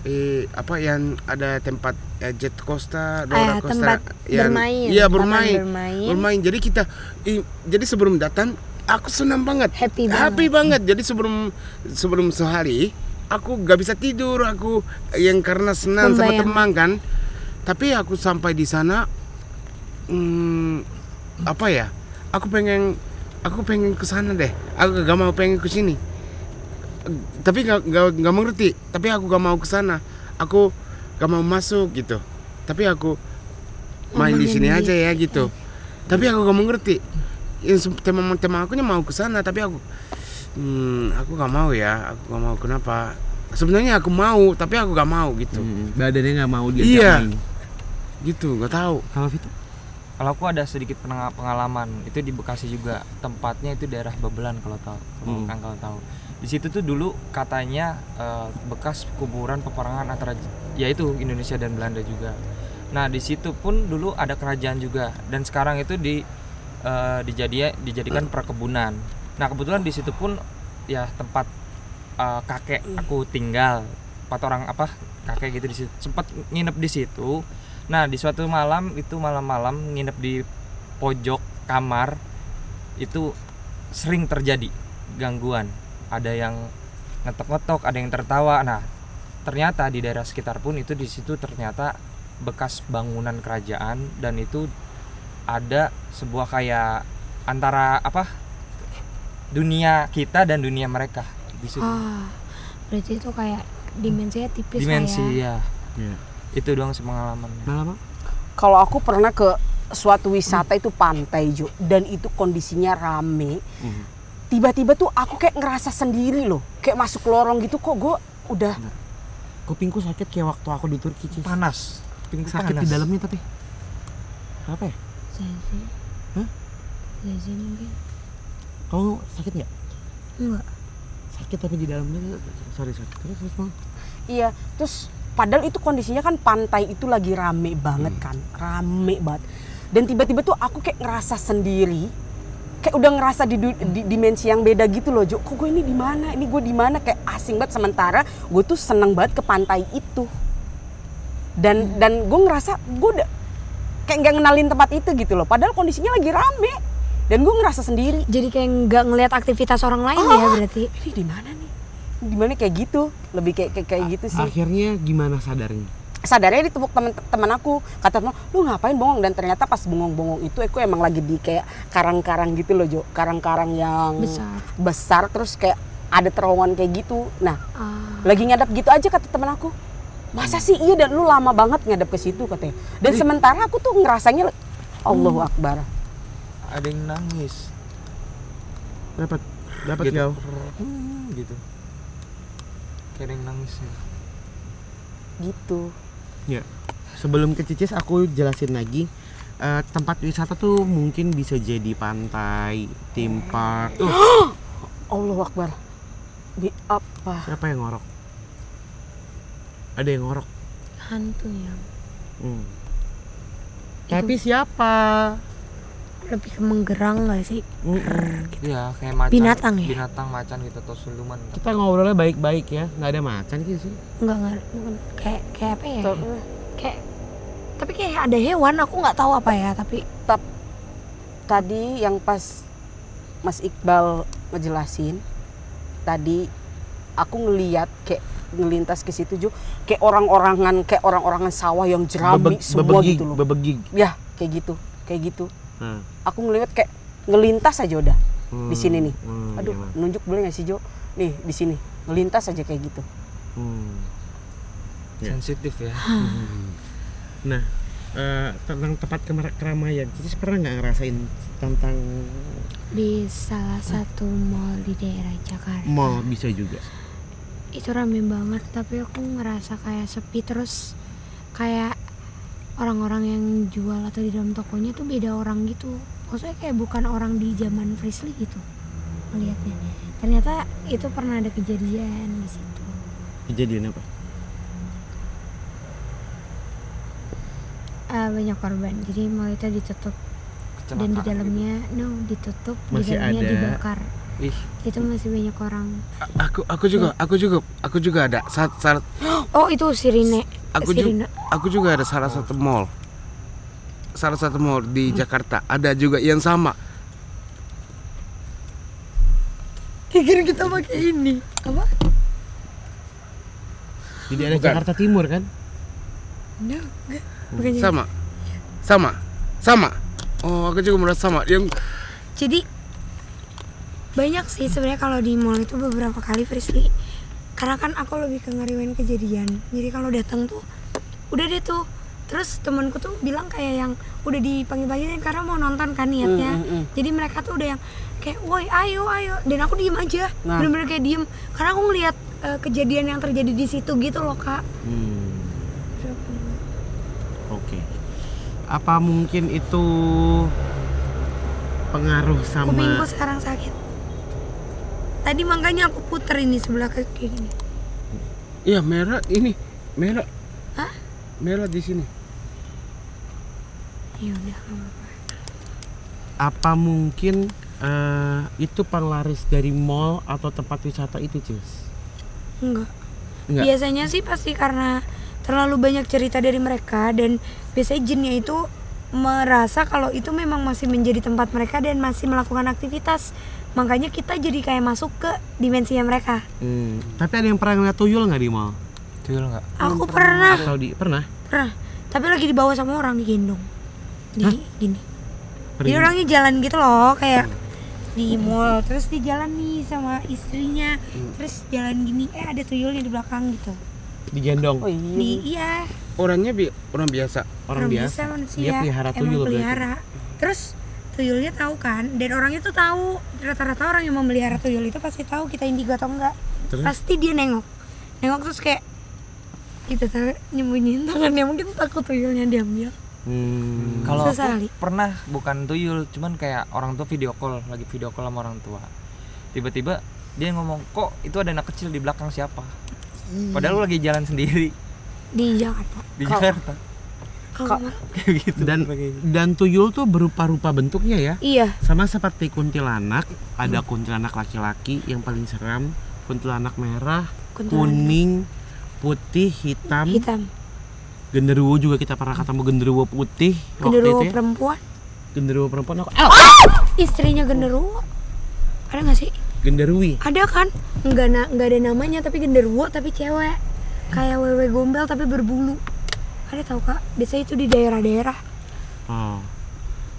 eh apa yang ada tempat eh, jet coaster, roller Eh, coaster tempat yang- bermain. Iya, bermain. bermain. Bermain. Jadi kita i- jadi sebelum datang aku senang banget. Happy banget. Happy banget. Jadi sebelum sebelum sehari aku gak bisa tidur aku yang karena senang sama Membayangkan. teman kan. Tapi aku sampai di sana hmm, apa ya? Aku pengen aku pengen ke sana deh. Aku gak mau pengen ke sini. Tapi gak, gak, gak mengerti. Tapi aku gak mau ke sana. Aku gak mau masuk gitu. Tapi aku main di sini aja ya gitu. Tapi aku gak mengerti. Se- teman-teman aku mau ke sana tapi aku hmm, aku gak mau ya. Aku gak mau kenapa? Sebenarnya aku mau tapi aku gak mau gitu. Mhm. Badannya nggak mau diajak Iya. main. Gitu, gak tahu. Kalau Vito? Kalau aku ada sedikit penga- pengalaman itu di Bekasi juga tempatnya itu daerah Babelan kalau tahu kalau Hmm. Kang kalau tahu di situ tuh dulu katanya eh, bekas kuburan peperangan antara yaitu Indonesia dan Belanda juga nah di situ pun dulu ada kerajaan juga dan sekarang itu di dijadia dijadikan perkebunan. Nah kebetulan di situ pun ya tempat eh, kakek aku tinggal. Empat orang apa kakek gitu di situ. Sempat nginep di situ. Nah di suatu malam itu malam-malam nginep di pojok kamar itu sering terjadi gangguan. Ada yang ngetok-ngetok, ada yang tertawa. Nah ternyata di daerah sekitar pun itu di situ ternyata bekas bangunan kerajaan dan itu ada sebuah kayak antara apa dunia kita dan dunia mereka di situ. Ah, berarti itu kayak dimensinya tipis Dimensi lah ya. ya. Iya. Itu doang sih pengalaman. Kalau aku pernah ke suatu wisata itu pantai Jo dan itu kondisinya rame. Mhm. Tiba-tiba tuh aku kayak ngerasa sendiri loh, kayak masuk lorong gitu kok gue udah kupingku sakit kayak waktu aku di Turki Cis. Panas. Pinggu Sakit panas. di dalamnya tapi. Apa ya? Zazi. Hah? Zazi mungkin. Kamu sakit nggak? Enggak. Sakit tapi di dalamnya sorry sorry. Terus terus. Iya, terus padahal itu kondisinya kan pantai itu lagi rame banget kan, rame banget. Dan tiba-tiba tuh aku kayak ngerasa sendiri, kayak udah ngerasa di, di dimensi yang beda gitu loh, Jo. Kok gue ini di mana? Ini gue di mana? Kayak asing banget. Sementara gue tuh seneng banget ke pantai itu. Dan dan gue ngerasa gue udah kayak nggak ngenalin tempat itu gitu loh. Padahal kondisinya lagi rame. Dan gue ngerasa sendiri. Jadi kayak nggak ngelihat aktivitas orang lain ya Oh. berarti. Ini di mana nih? Di mana kayak gitu? Lebih kayak kayak, kayak gitu sih. Akhirnya gimana sadarnya? sadarnya ditepuk teman-teman aku kata teman lu ngapain bongong dan ternyata pas bongong-bongong itu aku emang lagi di kayak karang-karang gitu loh Jo karang-karang yang Besar. besar terus kayak ada terowongan kayak gitu nah Ah. lagi ngadap gitu aja kata teman aku masa sih iya dan lu lama banget ngadap ke situ katanya dan sementara aku tuh ngerasanya Allahu Akbar Ada yang nangis. Dapat dapat gitu. kau. Hmm, gitu. Kayak ada yang nangis. ya. gitu Ya. Sebelum ke Cicis aku jelasin lagi. Eh, tempat wisata tuh mungkin bisa jadi pantai, theme park. Allahu Akbar di apa Siapa yang ngorok? Ada yang ngorok. Hantu ya. Hmm. Tapi siapa? lebih ke menggerang gak sih Mm-mm. Iya, kayak macan. Binatang ya? Binatang macan gitu atau siluman. Kita ngobrolnya baik-baik ya, nggak ada macan gitu sih. enggak enggak bukan. kayak kayak apa ya kayak tapi kayak ada hewan aku nggak tahu apa ya tapi tadi yang pas Mas Iqbal ngejelasin tadi aku ngeliat kayak ngelintas ke situ juga kayak orang-orangan kayak orang-orangan sawah yang jerami Bebeg- semua bebegig, gitu loh bebegig. ya kayak gitu kayak gitu Hmm. aku ngeliat kayak ngelintas aja udah di sini nih Hmm, aduh iya, Mas. nunjuk boleh nggak sih Jo nih di sini ngelintas aja kayak gitu Hmm. Ya. Sensitif ya. Nah, eh, tentang tempat keramaian, Cicis pernah nggak ngerasain tentang di salah satu mall di daerah Jakarta mall bisa juga? Itu rame banget tapi aku ngerasa kayak sepi. Terus kayak orang-orang yang jual atau di dalam tokonya tuh beda orang gitu. Maksudnya kayak bukan orang di zaman Frisley gitu melihatnya ternyata itu pernah ada kejadian di situ. Kejadian apa? Eh, banyak korban. Jadi mall itu ditutup. Dan di Kecelakaan dalamnya no ditutup Masih di dalamnya ada. dibakar Ih, itu masih banyak orang. Aku aku juga aku juga aku juga ada saat saat oh itu sirine aku juga sirine aku juga ada salah satu mall. Salah satu mall di Jakarta. Ada juga yang sama. Kira kita pakai ini. Apa? Jadi ada Bukan. Jakarta Timur kan? No, enggak. Bukan jadi. sama. Sama. Sama. Oh aku juga merasa sama. Yang Jadi banyak sih sebenarnya kalau di mall itu beberapa kali Frisly. Karena kan aku lebih ke ngeriwain kejadian. Jadi kalau datang tuh udah deh tuh. Terus temanku tuh bilang kayak yang udah dipanggil-panggilin karena mau nonton kan niatnya. Mm, mm, mm. jadi mereka tuh udah yang kayak woi ayo ayo. Dan aku diem aja. Nah. bener-bener kayak diem. Karena aku ngeliat eh, kejadian yang terjadi di situ gitu loh kak. Hmm. Oke. Apa mungkin itu pengaruh kupingku sama sekarang sakit tadi makanya aku puter ini sebelah ke kayak gini iya merah ini merah Hah? merah di sini ya udah apa-apa. apa mungkin eh, itu penglaris dari mall atau tempat wisata itu, Cis? enggak Enggak. biasanya sih pasti karena terlalu banyak cerita dari mereka dan biasanya jinnya itu merasa kalau itu memang masih menjadi tempat mereka dan masih melakukan aktivitas makanya kita jadi kayak masuk ke dimensinya mereka. Hmm. Tapi ada yang pernah ngeliat tuyul nggak di mall? tuyul nggak? aku pernah. Atau di pernah? pernah. Tapi lagi dibawa sama orang digendong di gini. Pergi. jadi orangnya jalan gitu loh kayak di mall. Terus di jalan nih sama istrinya. Terus jalan gini eh ada tuyulnya di belakang gitu. Digendong. oh iya. Di iya. Orangnya bi orang biasa? Orang biasa. manusia. Dia pelihara tuyul berarti. pelihara. Terus tuyulnya tahu kan dan orangnya tuh tahu rata-rata orang yang memelihara tuyul itu pasti tahu kita indigo atau enggak Terus? pasti dia nengok nengok terus kayak gitu tuh nyembunyiin tangannya mungkin takut tuyulnya diambil Hmm. Kalau pernah bukan tuyul, cuman kayak orang tua video call, lagi video call sama orang tua. Tiba-tiba dia ngomong, "Kok itu ada anak kecil di belakang siapa?" Padahal lu lagi jalan sendiri di Jakarta di Jakarta. Kayak gitu. Dan dan tuyul tuh berupa-rupa bentuknya ya. iya. Sama seperti kuntilanak, ada kuntilanak laki-laki yang paling seram, kuntilanak merah, kuntilanak. kuning, putih, hitam, hitam. Genderuwo juga kita pernah ketemu genderuwo putih waktu genderuwo itu ya. perempuan. Genderuwo perempuan aku. istrinya genderuwo. Ada nggak sih? Genderui. ada kan? Nggak na nggak ada namanya tapi genderuwo tapi cewek. Kayak wewe gombel tapi berbulu ada tau kak biasanya itu di daerah-daerah Oh.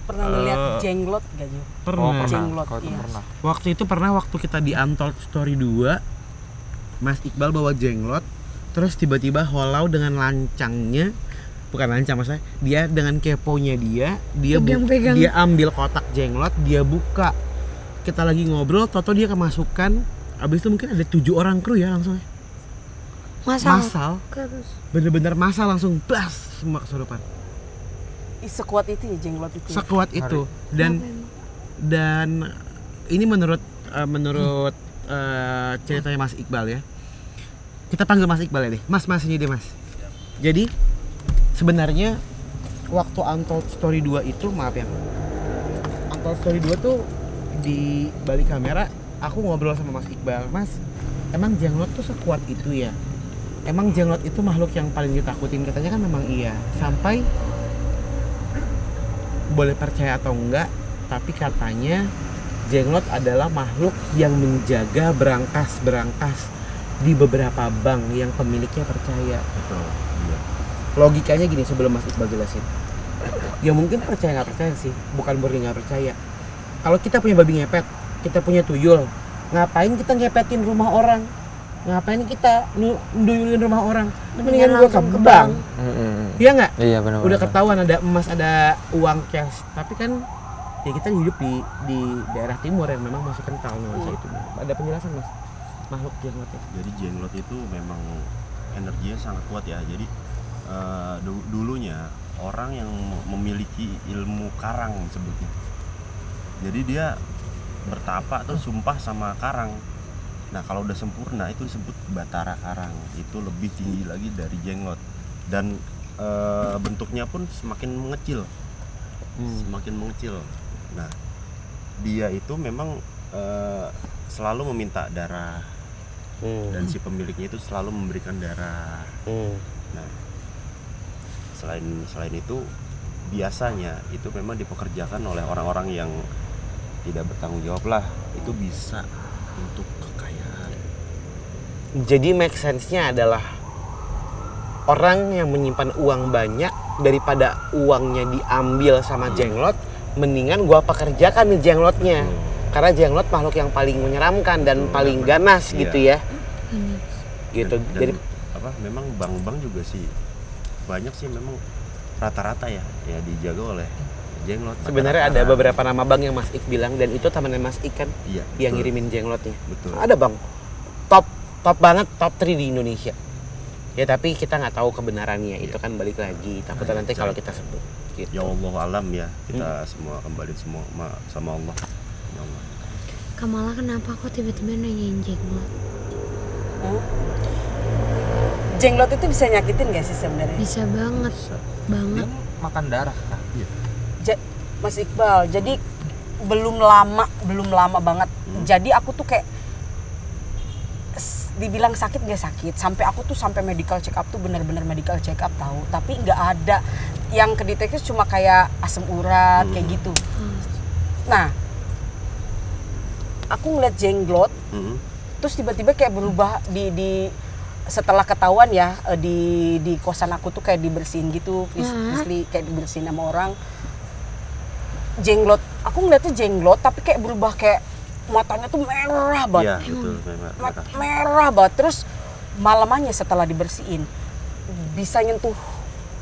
pernah ngeliat jenglot gak Jo? Oh, Pernah. pernah. Jenglot, itu iya. pernah. Waktu itu pernah waktu kita di Untold Story 2 Mas Iqbal bawa jenglot Terus tiba-tiba holau dengan lancangnya Bukan lancang maksudnya Dia dengan keponya dia Dia bu- Pegang-pegang. dia ambil kotak jenglot Dia buka Kita lagi ngobrol Toto dia kemasukan Abis itu mungkin ada tujuh orang kru ya langsung masal, Masal terus Bener-bener masal langsung Blas Semua kesurupan sekuat itu ya jenglot itu ya? Sekuat itu. Dan dan ini menurut eh, menurut eh, ceritanya Mas Iqbal ya. Kita panggil Mas Iqbal ya deh. Mas Mas ini deh Mas. Jadi sebenarnya waktu Untold Story 2 itu maaf ya Untold Story 2 tuh di balik kamera aku ngobrol sama Mas Iqbal. Mas emang jenglot tuh sekuat itu ya emang jenglot itu makhluk yang paling ditakutin? Katanya kan memang iya. Sampai boleh percaya atau enggak tapi katanya jenglot adalah makhluk yang menjaga berangkas-berangkas di beberapa bank yang pemiliknya percaya. Betul iya. logikanya gini sebelum Mas Iqbal jelasin. Ya mungkin percaya nggak percaya sih bukan murni nggak percaya. Kalau kita punya babi ngepet kita punya tuyul ngapain kita ngepetin rumah orang ngapain kita nduyulin rumah orang? Mendingan gua ke ke bank. iya nggak? Iya benar. udah ketahuan ada emas ada uang cash. Tapi kan ya kita hidup di di daerah timur yang memang masih kental nuansa itu ada penjelasan mas? Makhluk jenglotnya jadi jenglot itu memang energinya sangat kuat ya. Jadi eh, du- dulunya orang yang memiliki ilmu karang sebutnya jadi dia bertapa tuh sumpah sama karang nah kalau udah sempurna itu disebut batara karang. Itu lebih tinggi lagi dari jenglot dan eh, bentuknya pun semakin mengecil. Semakin mengecil. Nah dia itu memang eh, selalu meminta darah. Dan si pemiliknya itu selalu memberikan darah. Nah, selain selain itu biasanya itu memang dipekerjakan oleh orang-orang yang tidak bertanggung jawab lah. Itu bisa untuk. Jadi make sense-nya adalah orang yang menyimpan uang banyak daripada uangnya diambil sama jenglot mendingan gua pekerjakan nih jenglotnya. Karena jenglot makhluk yang paling menyeramkan dan Betul, paling ganas Iya. gitu ya. Gitu. Dan, dan jadi apa memang bank-bank juga sih banyak sih memang rata-rata ya ya dijaga oleh jenglot. sebenarnya ada beberapa nama bank yang Mas Ik bilang dan itu temannya Mas Ik kan iya, yang betul, ngirimin jenglotnya. Betul. ada bang top banget top 3 di Indonesia ya tapi kita nggak tahu kebenarannya itu kan balik lagi takutnya nanti kalau kita sebut gitu. Ya Allah alam ya kita semua kembali semua ma- sama Allah. Ya Allah. Kamala kenapa kok tiba-tiba nanyain jenglot? Jenglot itu bisa nyakitin gak sih sebenarnya? Bisa banget, Bisa. banget. Dia makan darah kan. Ja- Mas Iqbal, jadi belum lama, belum lama banget. Jadi aku tuh kayak dibilang sakit gak sakit. Sampai aku tuh sampai medical check up tuh bener-bener medical check up tahu. Tapi nggak ada yang kedeteksi cuma kayak asam urat kayak gitu. Nah aku ngeliat jenglot Mm-mm. terus tiba-tiba kayak berubah di di setelah ketahuan ya eh, di di kosan aku tuh kayak dibersihin gitu pres- Hmm. Kayak dibersihin sama orang. Jenglot aku ngeliatnya jenglot tapi kayak berubah kayak matanya tuh merah banget Iya betul. Ma- merah banget terus malamannya setelah dibersihin bisa nyentuh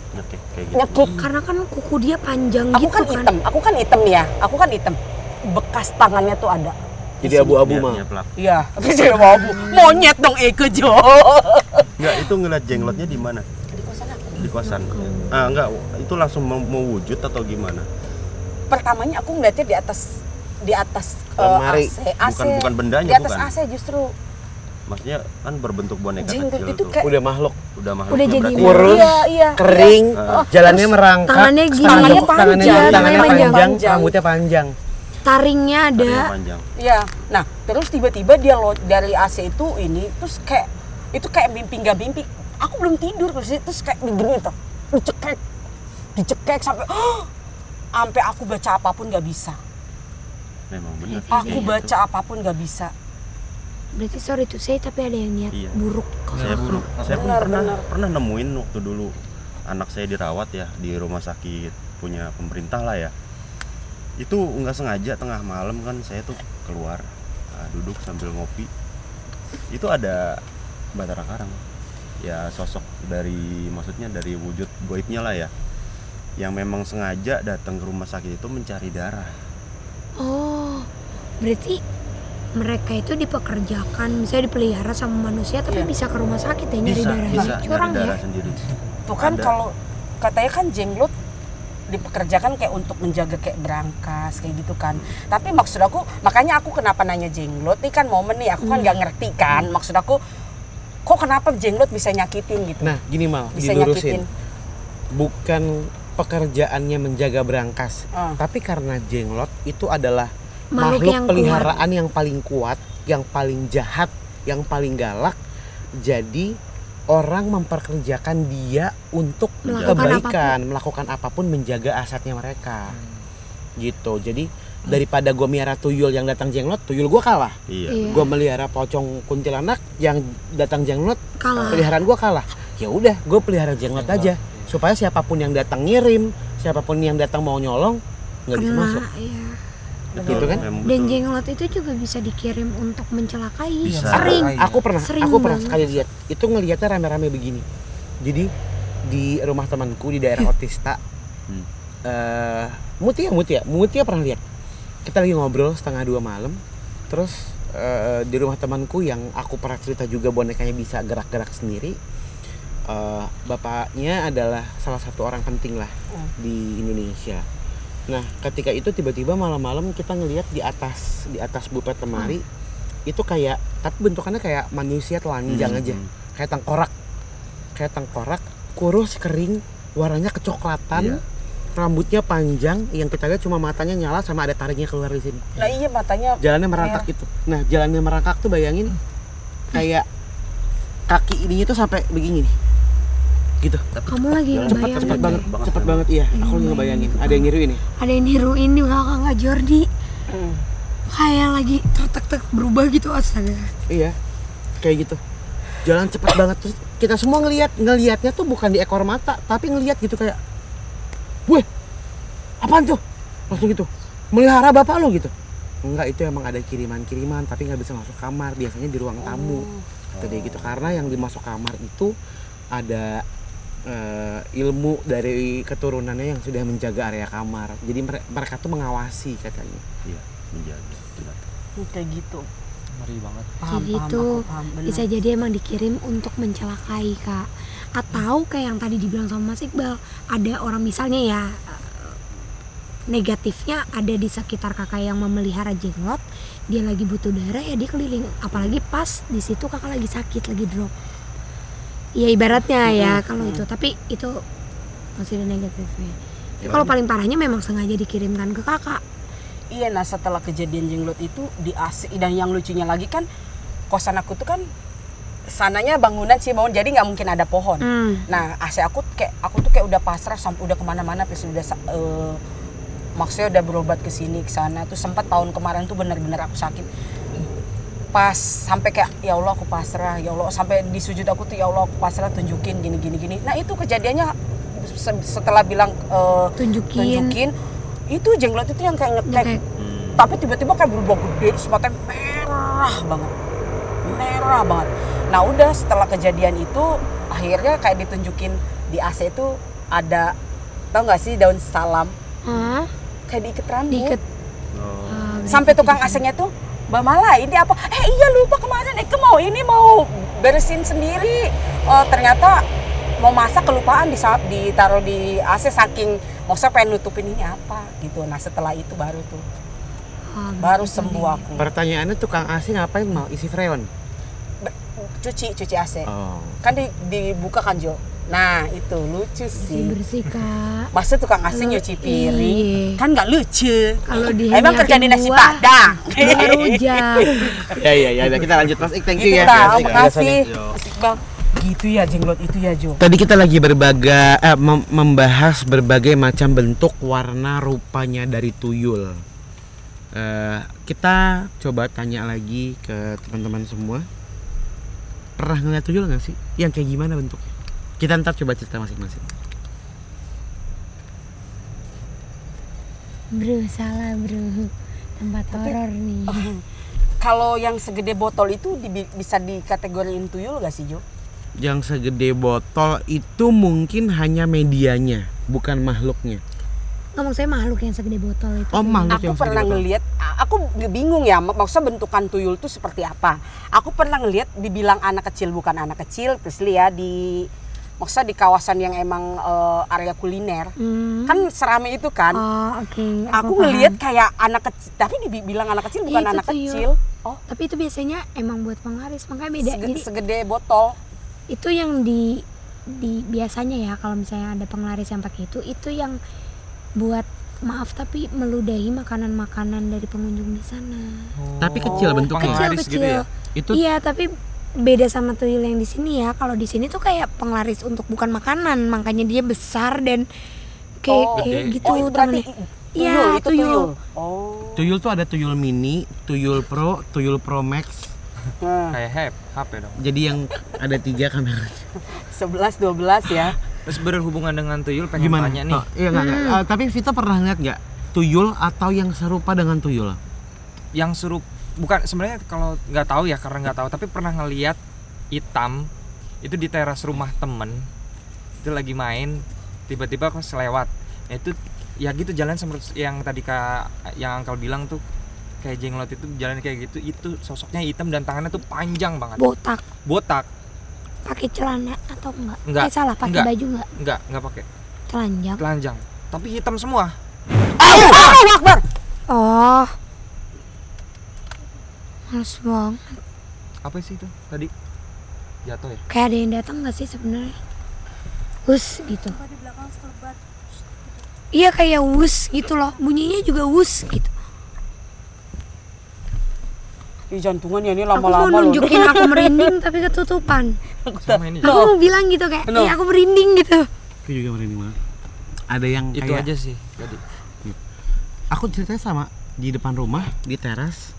kayak gitu. nyekuk Karena kan kuku dia panjang aku gitu kan kan. hitam aku kan hitam nih ya aku kan hitam bekas tangannya tuh ada jadi abu-abu mah. Iya, tapi saya mau abu. Monyet dong Eke Jo. Enggak, itu ngeliat jenglotnya di mana? Di kosan aku. Di kosan. Ah, enggak, itu langsung mau, mau wujud atau gimana? Pertamanya aku ngeliatnya di atas di atas eh, Lemari. AC, AC. Bukan bukan bendanya di atas bukan. AC justru. Maksudnya kan berbentuk boneka Jenglot kecil itu tuh. kayak udah makhluk Udah makhluk Udah jadi. Kurus. Iya, iya. kering Ah. jalannya merangkak Tangannya gini. Tangannya panjang, tangannya tangannya panjang, panjang. rambutnya panjang Taringnya ada. Tadinya panjang. Iya. Nah, terus tiba-tiba dia lo dari AC itu ini terus kayak itu kayak mimpi nggak mimpi. Aku belum tidur terus terus kayak begini tuh. Dicekek. Dicekek sampai sampai aku baca apa pun nggak bisa. Memang benar. Aku Kayak baca gitu. apa pun nggak bisa. Berarti sorry tuh saya tapi ada yang niat Iya. buruk. Saya buruk. Saya pun Benar, pernah benar. pernah nemuin waktu dulu anak saya dirawat ya di rumah sakit punya pemerintah lah ya. Itu nggak sengaja tengah malam kan saya tuh keluar ah, duduk sambil ngopi. Itu ada Batara Karang. Ya sosok dari maksudnya dari wujud goibnya lah ya. Yang memang sengaja datang ke rumah sakit itu mencari darah. Oh, berarti mereka itu dipekerjakan, misalnya dipelihara sama manusia tapi Iya. bisa ke rumah sakit ya nyari Bisa, darah. bisa Curang nyari ya. darah sendiri. Tuh kan Ada. kalau katanya kan jenglot dipekerjakan kayak untuk menjaga kayak berangkas kayak gitu kan. Tapi maksud aku makanya aku kenapa nanya jenglot ini kan momen nih aku kan nggak ngerti kan. Maksud aku kok kenapa jenglot bisa nyakitin gitu. nah gini mal bisa dilurusin nyakitin. bukan pekerjaannya menjaga berangkas, Ah. tapi karena jenglot itu adalah Makhluk makhluk yang peliharaan yang paling kuat, yang paling jahat, yang paling galak. Jadi orang memperkerjakan dia untuk Melakukan kebaikan, melakukan apa pun menjaga asetnya mereka. Gitu. Jadi daripada gue miara tuyul yang datang jenglot, tuyul gue kalah. Iya. Iya. Gue melihara pocong kuntilanak yang datang jenglot, Kalah. peliharaan gue kalah. Ya udah, gue pelihara jenglot aja supaya siapa pun yang datang ngirim, siapa pun yang datang mau nyolong nggak bisa masuk. iya. Gitu kan? Dan jenglot itu juga bisa dikirim untuk mencelakai. Bisa. Sering. Iya. Aku pernah, Sering aku pernah banget. sekali lihat. Itu ngelihatnya rame-rame begini. Jadi di rumah temanku di daerah Otista, Hmm. eh Mutia, Mutia, Mutia pernah lihat. Kita lagi ngobrol setengah dua malam, terus eh, di rumah temanku yang aku pernah cerita juga bonekanya bisa gerak-gerak sendiri. Eh, bapaknya adalah salah satu orang penting lah di Indonesia. Nah, ketika itu tiba-tiba malam-malam kita ngelihat di atas di atas bupet lemari itu kayak tapi bentukannya kayak manusia telanjang Hmm. aja, kayak tengkorak, kayak tengkorak, kurus kering, warnanya kecoklatan, Iya. rambutnya panjang, yang kita lihat cuma matanya nyala sama ada taringnya keluar di sini. Nah iya matanya Jalannya merangkak gitu. Nah, jalannya merangkak tuh bayangin kayak kaki ininya tuh sampai begini nih. Gitu. Kamu lagi Cepet, cepet banget, banget cepet banget iya. Aku lagi ngebayangin. Ada yang niru ini. Ada yang niruin di belakang Kak Jordi. Hmm. Kayak lagi tek berubah gitu astaga. Iya, kayak gitu. Jalan cepet banget terus kita semua ngelihat ngelihatnya tuh bukan di ekor mata, tapi ngelihat gitu kayak, weh, apaan tuh? Langsung gitu, melihara bapak lo gitu. Enggak itu emang ada kiriman-kiriman, tapi nggak bisa masuk kamar. Biasanya di ruang tamu. Kata dia gitu karena yang dimasuk kamar itu ada eh, ilmu dari keturunannya yang sudah menjaga area kamar. Jadi mere- mereka tuh mengawasi katanya. Iya, menjaga. Benar. kayak gitu. ngeri banget Paham, Jadi paham, itu paham, benar. Bisa jadi emang dikirim untuk mencelakai kak. Atau kayak yang tadi dibilang sama Mas Iqbal, ada orang misalnya ya eh, negatifnya ada di sekitar kakak yang memelihara jenglot, dia lagi butuh darah ya dia keliling. Apalagi pas di situ kakak lagi sakit lagi drop. Ya ibaratnya ya kalau itu, tapi itu masih ada negatifnya. Ya, kalau paling parahnya memang sengaja dikirimkan ke kakak. Iya, nah setelah kejadian jenglot itu di AC dan yang lucunya lagi kan kosan aku tuh kan sananya bangunan sih bangun jadi nggak mungkin ada pohon. Hmm. Nah AC aku tuh kayak aku tuh kayak udah pasrah sampai udah ke mana-mana terus udah eh, maksudnya udah berobat ke sini ke sana tuh sempat tahun kemarin tuh benar-benar aku sakit pas sampai kayak ya Allah aku pasrah ya Allah. Sampai di sujud aku tuh ya Allah aku pasrah tunjukin gini gini gini. Nah itu kejadiannya se- setelah bilang eh, Tunjukin. tunjukin itu jenglot itu yang kayak Yang ngekek kayak tapi tiba-tiba kayak berubah gede terus matanya merah banget. Merah banget. Nah udah setelah kejadian itu akhirnya kayak ditunjukin di AC itu ada tau nggak sih daun salam? Hah? kayak diikat rambut. Diikat. Oh. Ah, sampai tukang AC-nya tuh Mbak Mala ini apa? Eh iya lupa kemarin Eke mau ini mau beresin sendiri. Oh ternyata mau masak kelupaan di ditaruh di AC saking maksudnya pengen nutupin ini apa gitu. Nah setelah itu baru tuh Ah, baru sembuh aku. Pertanyaannya tukang AC ngapain mau isi freon? Cuci cuci AC. Oh. Kan di, dibuka kan Jo. Nah itu lucu sih. bersih kak Masa tukang Kalau- nyuci piring iya. kan nggak lucu. kalau di Emang kerja di nasi padang. baru jam Ya ya ya, kita lanjut Mas Ik, thank you Gitu ya. Ik, makasih. Yo. Mas Iqbal. Gitu ya jenglot itu ya Jo. Tadi kita lagi berbagai eh, mem- membahas berbagai macam bentuk warna rupanya dari tuyul. Eh, kita coba tanya lagi ke teman-teman semua. Pernah ngeliat tuyul nggak sih? Yang kayak gimana bentuknya? Kita ntar coba cerita masing-masing. bro salah bro tempat horor nih Kalau yang segede botol itu dibi- bisa dikategoriin tuyul gak sih Jo? Yang segede botol itu mungkin hanya medianya, bukan makhluknya. nggak maksudnya makhluk yang segede botol itu Oh, makhluk Aku yang pernah ngelihat, aku bingung ya, mak- maksudnya bentukan tuyul itu seperti apa. Aku pernah ngelihat dibilang anak kecil bukan anak kecil, Prisli ya di maksudnya di kawasan yang emang eh, area kuliner. Hmm. Kan serame itu kan. oh oke aku paham. ngelihat kayak anak kecil, tapi dibilang anak kecil bukan Itu anak tuyul. kecil. Oh, tapi itu biasanya emang buat penglaris makanya beda sege- jadi segede botol. itu yang di di biasanya ya kalau misalnya ada penglaris yang pakai itu itu yang buat maaf tapi meludahi makanan-makanan dari pengunjung di sana. Tapi kecil bentuknya. penglaris gitu ya? Itu Iya, tapi beda sama tuyul yang di sini ya. Kalau di sini tuh kayak penglaris untuk bukan makanan, makanya dia besar dan kayak Oh, kayak gitu oh, tangannya. tuyul, Iya, itu tuyul. tuyul. Oh. tuyul tuh ada tuyul mini, tuyul pro, tuyul pro max. Nah, kayak HP HP dong Jadi yang ada tiga kamera. 11 12 ya. terus berhubungan dengan tuyul pengen Gimana? tanya nih Oh, iya nggak. Eh, tapi Vita pernah ngeliat nggak tuyul atau yang serupa dengan tuyul? yang suruh bukan sebenarnya kalau nggak tahu ya karena nggak tahu tapi pernah ngeliat hitam itu di teras rumah temen itu lagi main tiba-tiba aku selewat Nah, itu ya gitu jalan seperti yang tadi kak yang angkel bilang tuh kayak jenglot itu jalan kayak gitu itu sosoknya hitam dan tangannya tuh panjang banget Botak, botak pakai celana atau enggak? Enggak, Eh salah, pakai enggak. baju enggak? nggak nggak pakai Telanjang. telanjang tapi hitam semua Allahu Akbar. Oh. Males banget. apa sih itu tadi jatuh ya Kayak ada yang datang nggak sih sebenarnya? Wus gitu. Iya kayak wus gitu loh. Bunyinya juga wus gitu. Ih, jantungannya ini Aku mau lama-lama loh. nunjukin aku merinding tapi ketutupan. sama ini Aku mau bilang gitu kayak, No. "Ih, aku merinding gitu. Aku juga merinding banget. Ada yang itu kayak aja sih tadi aku ceritanya sama di depan rumah di teras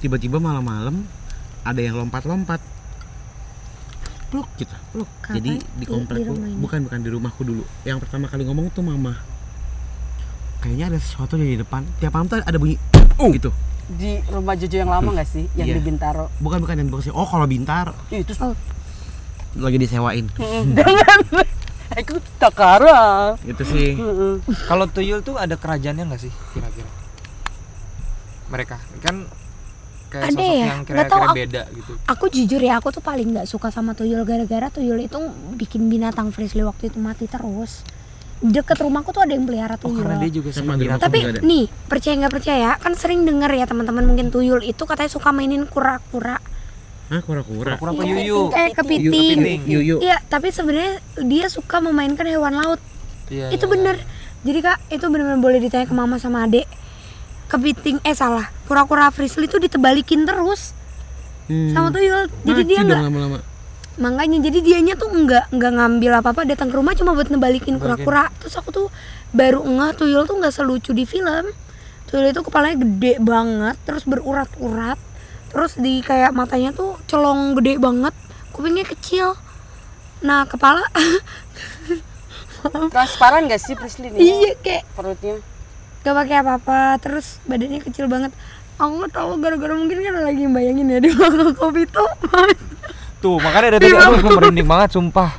tiba-tiba malam-malam ada yang lompat-lompat peluk gitu peluk Kapan? jadi di Di- komplek di ini? bukan bukan di rumahku dulu yang pertama kali ngomong tuh mama kayaknya ada sesuatu di depan tiap malam tuh ada bunyi uh gitu Di rumah Jojo yang lama nggak sih? Yang Iya. di Bintaro. bukan bukan yang boxnya oh kalau bintar itu Oh. lagi disewain jangan. Aku takara. itu sih Heeh. Kalau tuyul tuh ada kerajaannya nggak sih kira-kira? Mereka kan kayak Ada sosok ya? yang kira-kira aku- beda gitu. Aku jujur ya, aku tuh paling nggak suka sama tuyul gara-gara tuyul itu bikin binatang Frisley waktu itu mati terus. Deket rumahku tuh ada yang pelihara Oh tuyul. karena dia juga binatang. Tapi nih, percaya nggak percaya, kan sering denger ya teman-teman mungkin tuyul itu katanya suka mainin kura-kura. ah kura-kura Kura-kura apa Iya, yuyu? Eh, kepiting. yuyu Iya, tapi sebenarnya dia suka memainkan hewan laut. Iya, itu iya, bener. Jadi kak, itu bener-bener boleh ditanya ke mama sama adek. Kepiting, eh salah, kura-kura Frisley itu ditebalikin terus Hmm. sama tuyul. Jadi Mati dia nggak lama-lama makanya jadi dianya tuh nggak nggak ngambil apa apa datang ke rumah cuma buat nebalikin kura-kura terus aku tuh baru ngeh tuyul tuh nggak selucu di film tuyul itu kepalanya gede banget terus berurat-urat terus di kayak matanya tuh celong gede banget kupingnya kecil nah kepala Transparan gak sih Prisly nih? iya kayak Perutnya. Gak pakai apa-apa terus badannya kecil banget aku nggak tahu gara-gara mungkin kan lagi bayangin ya di belakang kopi tuh Tuh makanya dari tadi aku aku merinding banget sumpah.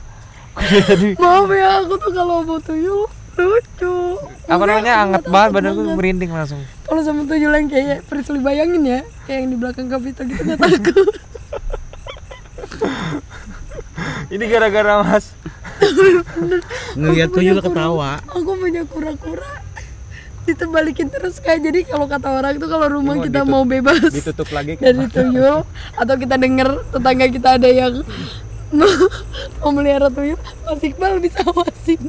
Jadi maaf ya aku tuh kalau mau tuyul lucu apa namanya aku anget nggak banget badanku banget. merinding langsung. kalau sama tuyul yang kayak Prisly bayangin ya kayak yang di belakang Kapito gitu gak takut Ini gara-gara Mas. ngeliat tuyul ketawa aku punya kura-kura ditebalikin terus kayak jadi kalau kata orang tuh kalau rumah Mau kita ditutup- mau bebas Ditutup lagi kan. dari tuyul atau kita denger tetangga kita ada yang mau melihara tuyul Mas Iqbal bisa awasin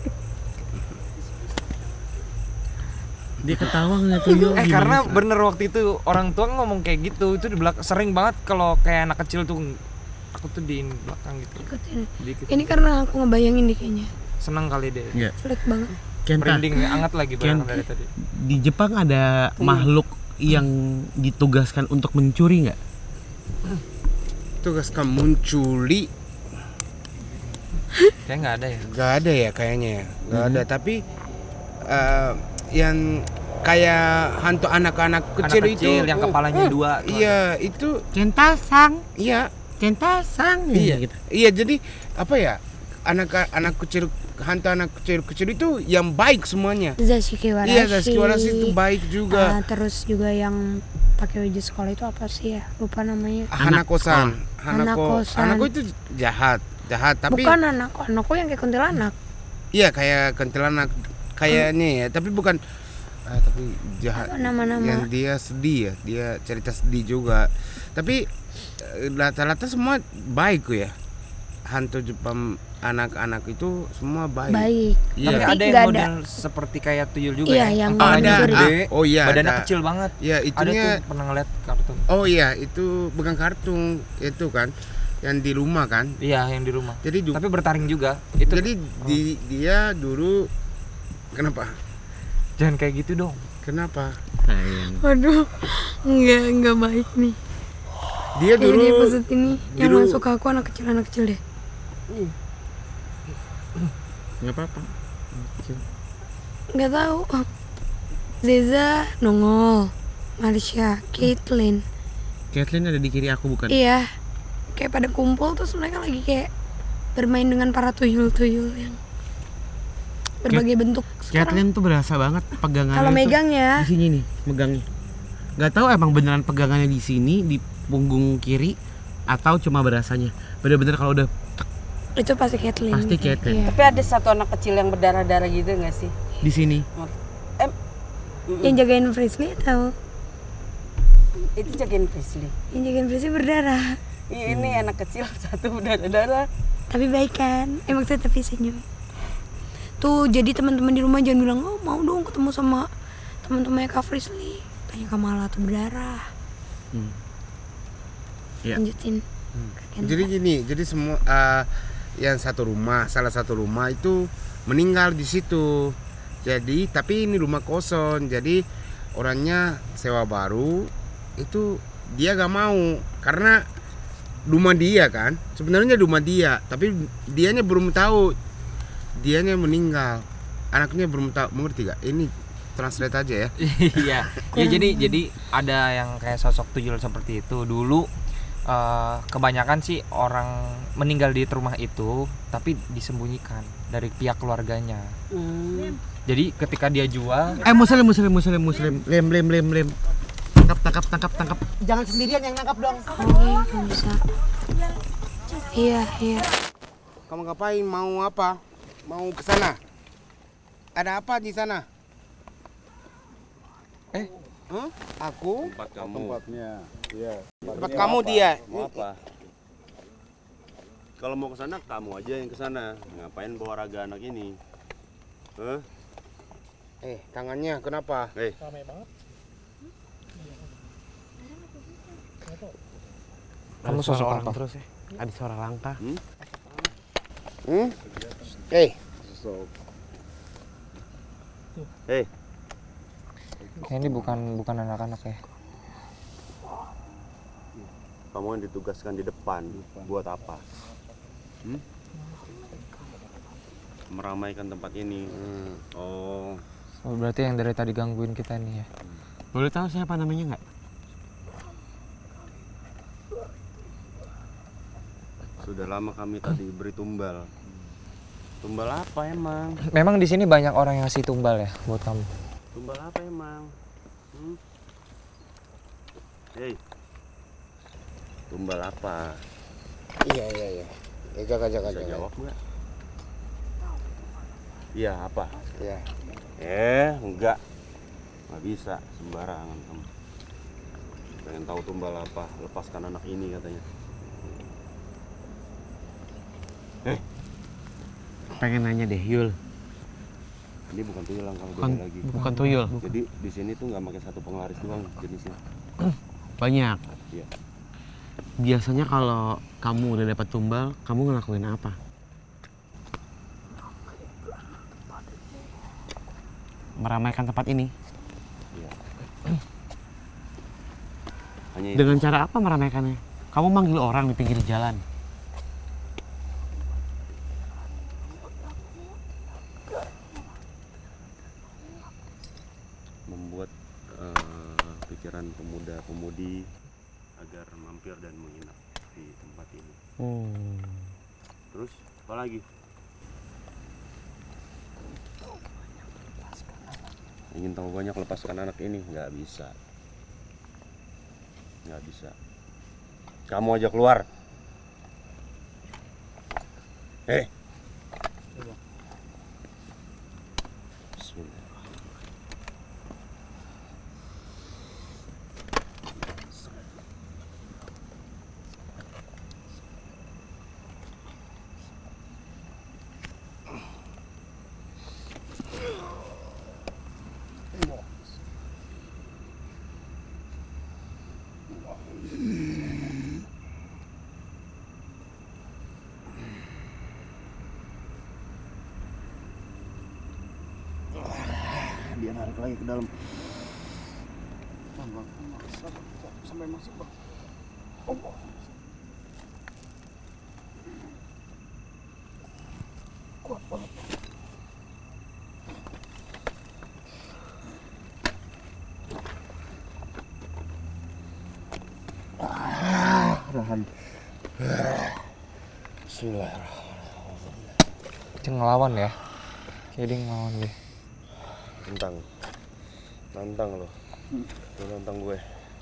dia ketawa ngeliat tuyul Eh gimana karena bener waktu itu orang tua ngomong kayak gitu itu di belakang sering banget kalau kayak anak kecil tuh aku tuh di belakang gitu. Ikutin. Dikit. ini karena aku ngebayangin deh kayaknya Seneng kali deh. Nggak. sulit banget Kenta Merinding anget lagi barang dari tadi. di Jepang ada makhluk yang ditugaskan untuk mencuri nggak? Tugaskan mencuri. Kayak nggak ada ya. Gak ada ya kayaknya ya, gak ada. Tapi eh, yang kayak hantu anak-anak kecil, Anak itu, kecil yang oh, kepalanya dua. tuh iya itu, Kenta sang iya, Kenta sang iya, gitu. Iya. Jadi apa ya, anak-anak kecil, hantu anak kecil-kecil itu yang baik semuanya. Zashiki Warashi Iya, Zashiki Warashi itu baik juga. Ah, terus juga yang pakai baju sekolah itu apa sih ya lupa namanya Hanako-san, Hanako, Hanako-san. Hanako itu jahat, jahat. Tapi bukan anak anakku yang kayak kuntilanak iya kayak kuntilanak kayaknya ya. Tapi bukan, ah, tapi jahat. Apa nama-nama? yang dia sedih ya dia cerita sedih juga tapi eh, rata-rata semua baik ya hantu Jepang anak-anak itu semua baik. Baik. Iya. Tapi Tapi ada yang nggak ada. model seperti kayak tuyul juga Iya, ya. yang Kepalanya ada. gede, Ah, oh iya, badannya ada. kecil banget. Ya Ada itunya tuh pernah ngeliat kartun. Oh iya, itu bukan kartun itu kan yang di rumah kan. Iya, yang di rumah. Jadi Tapi bertaring juga. Itu jadi di, dia dulu kenapa? jangan kayak gitu dong. Kenapa? Waduh, enggak enggak baik nih. Dia dulu di episode ini yang dulu- masuk ke aku anak kecil anak kecil deh. Nggak apa-apa. Nggak tahu. Zeza nongol, Marsha, Caitlyn. Kathleen ada di kiri aku bukan? Iya, kayak pada kumpul terus mereka lagi kayak bermain dengan para tuyul-tuyul yang berbagai bentuk. Sekarang. Kathleen tuh berasa banget pegangannya kalau megang ya, di sini nih megangnya. Nggak tahu emang beneran pegangannya di sini di punggung kiri atau cuma berasanya. Bener-bener kalau udah itu pasti Caitlyn. Pasti. Caitlyn. Iya. Tapi ada satu anak kecil yang berdarah-darah gitu nggak sih? di sini Yang jagain Frisley tahu? Itu jagain Presley. Yang jagain Frisley berdarah. Ih, Ini anak kecil satu berdarah-darah. Tapi baik kan? Emang saya tapi senyum. Tuh jadi teman-teman di rumah jangan bilang oh mau dong ketemu sama teman-temannya Kak Frisley. Tanya Kamala tuh berdarah. Iya. Lanjutin. Kakek Jadi gini, jadi semua eh, yang satu rumah, salah satu rumah itu meninggal di situ. Jadi tapi ini rumah kosong, jadi orangnya sewa baru itu dia gak mau karena rumah dia kan, sebenarnya rumah dia, tapi dianya belum tahu dianya meninggal, anaknya belum tahu, mengerti gak? Ini translate aja ya. Iya. ya jadi jadi ada yang kayak sosok tuyul seperti itu dulu eh, kebanyakan sih orang meninggal di rumah itu tapi disembunyikan dari pihak keluarganya. Jadi ketika dia jual eh muslim muslim muslim muslim lem lem lem lem tangkap tangkap tangkap tangkap Jangan sendirian yang nangkap dong. Nggak bisa. Iya, iya. Kamu ngapain? Mau apa? Mau ke sana? Ada apa di sana? Eh? Hah? Aku? tempat kamu Tempat kamu dia. mau apa kalau mau ke sana kamu aja yang ke sana ngapain bawa raga anak ini Hah? Eh, tangannya kenapa? Eh, Kamu Ada suara sosok orang apa? terus ya ada suara langkah Hmm? Eh, eh, Kayak ini bukan bukan anak-anak ya. Kamu yang ditugaskan di depan buat apa? Hmm? Meramaikan tempat ini. Oh, Oh, berarti yang dari tadi gangguin kita nih ya. boleh tahu siapa namanya nggak sudah lama kami tadi beri tumbal. Tumbal apa emang? Memang di sini banyak orang yang ngasih tumbal ya buat kamu. Tumbal apa emang? Hmm? Hei, tumbal apa? iya iya iya. Eh, jaga jaga Bisa jaga. jawab nggak? Iya apa? Iya. Eh, enggak. Nggak bisa sembarangan kamu. Pengen tahu tumbal apa? Lepaskan anak ini katanya. pengen nanya deh Yul Ini bukan tuyul yang kamu bukan lagi. bukan tuyul Jadi di sini tuh nggak pakai satu penglaris doang jenisnya. banyak Iya. Biasanya kalau kamu udah dapat tumbal kamu ngelakuin apa? Meramaikan tempat ini. Iya. Hanya dengan cara apa meramaikannya? Kamu manggil orang di pinggir jalan membuat eh, pikiran pemuda-pemudi agar mampir dan menginap di tempat ini. Hmm. Terus apa lagi? Ingin tahu banyak lepaskan anak ini nggak bisa, nggak bisa. Kamu aja keluar. Eh. Bismillah. Dia narik lagi ke dalam. Sampai masuk bang. Nahan. Bismillahirrahmanirrahim. Itu ngelawan ya. Kayak dia ngelawan deh. Tentang. Nantang lo. Lo nantang gue.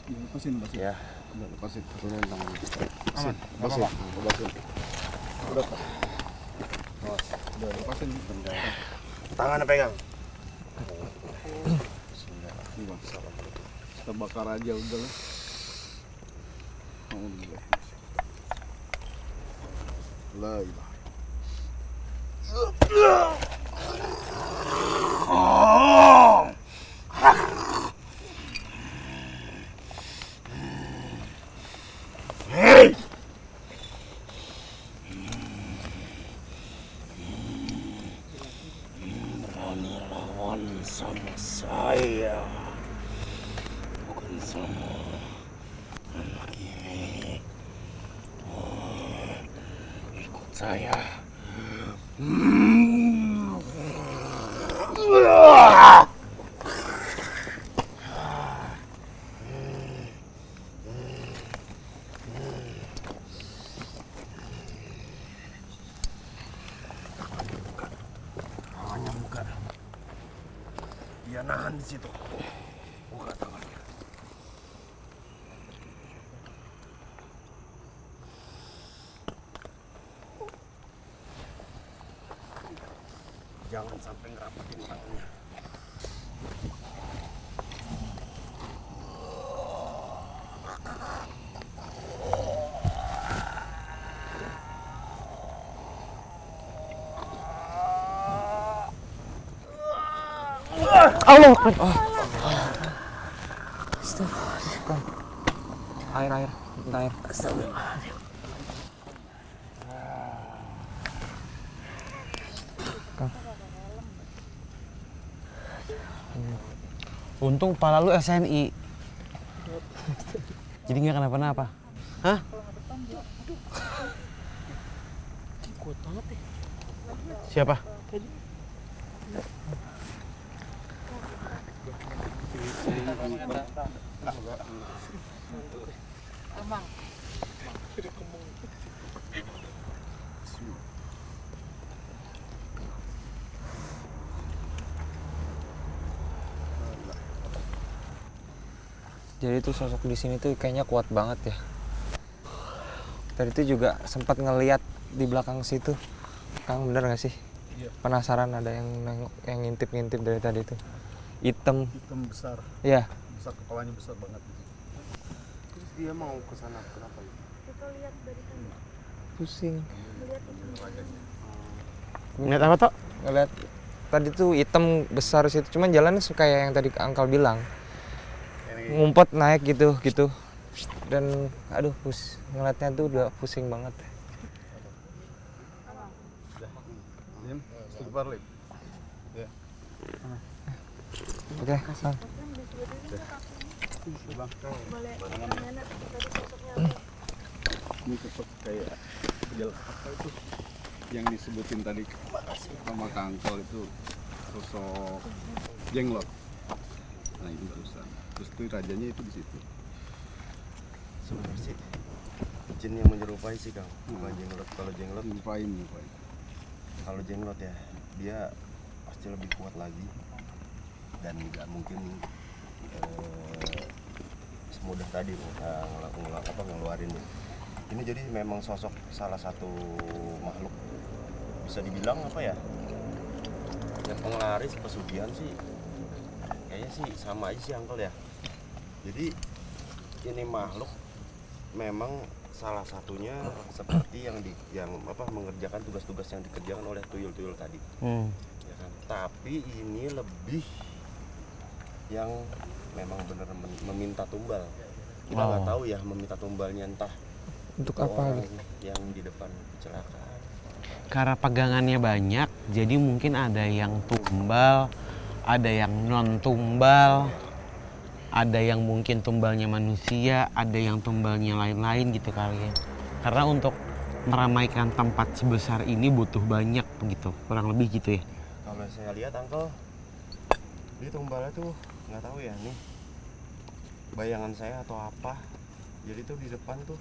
Lepasin, lepasin. Ya. Udah, lepasin. Lo nantang gue. Aman, Lepasin. Lepasin. Udah. Awas. Udah, lepasin. Bentar. Tangannya pegang. Bang. Kita bakar aja udah lah. Alhamdulillah. La Love you. Allah. Air air, minta air. Kang. Untung pala lu SNI. Jadi nggak kenapa-napa. Hah? Siapa? Jadi tuh sosok di sini tuh kayaknya kuat banget ya. Tadi tuh juga sempat ngeliat di belakang situ. Kang bener gak sih? Iya. Penasaran ada yang nengok, yang ngintip-ngintip dari tadi tuh. Hitam. Hitam besar. Ya, Besar kepalanya besar banget. Terus dia mau ke sana kenapa itu? pusing. Ngeliat apa toh? Ngeliat tadi tuh hitam besar situ. Cuman jalannya kayak yang tadi Angkal bilang. Ngumpet naik gitu gitu. Dan aduh pus ngeliatnya tuh udah pusing banget. Oke, Kang. Ini sosok kayak apa itu yang disebutin tadi sama Kangkol itu sosok jenglot. Nah itu terusan. Terus tuh rajanya itu di situ. Sebenarnya sih jin yang menyerupai sih kang. Bukan jenglot. Kalau jenglot Lupain, lupain. kalau jenglot ya dia pasti lebih kuat lagi. Dan nggak mungkin eh, semudah tadi uh, ngel- apa ngeluarinnya ini jadi memang sosok salah satu makhluk bisa dibilang apa ya ya penglaris pesugihan sih. Kayaknya sih sama aja sih angkel ya jadi ini makhluk memang salah satunya seperti yang di yang apa mengerjakan tugas-tugas yang dikerjakan oleh tuyul-tuyul tadi Hmm. ya kan tapi ini lebih yang memang benar meminta tumbal kita nggak Oh. tahu ya meminta tumbalnya entah Untuk apa gitu? yang di depan kecelakaan Karena pegangannya banyak, jadi mungkin ada yang tumbal, ada yang non tumbal, ada yang mungkin tumbalnya manusia, ada yang tumbalnya lain-lain gitu kali ya. Karena untuk meramaikan tempat sebesar ini butuh banyak begitu, kurang lebih gitu ya. kalau saya lihat uncle dia tumbalnya tuh nggak tahu ya nih bayangan saya atau apa jadi tuh di depan tuh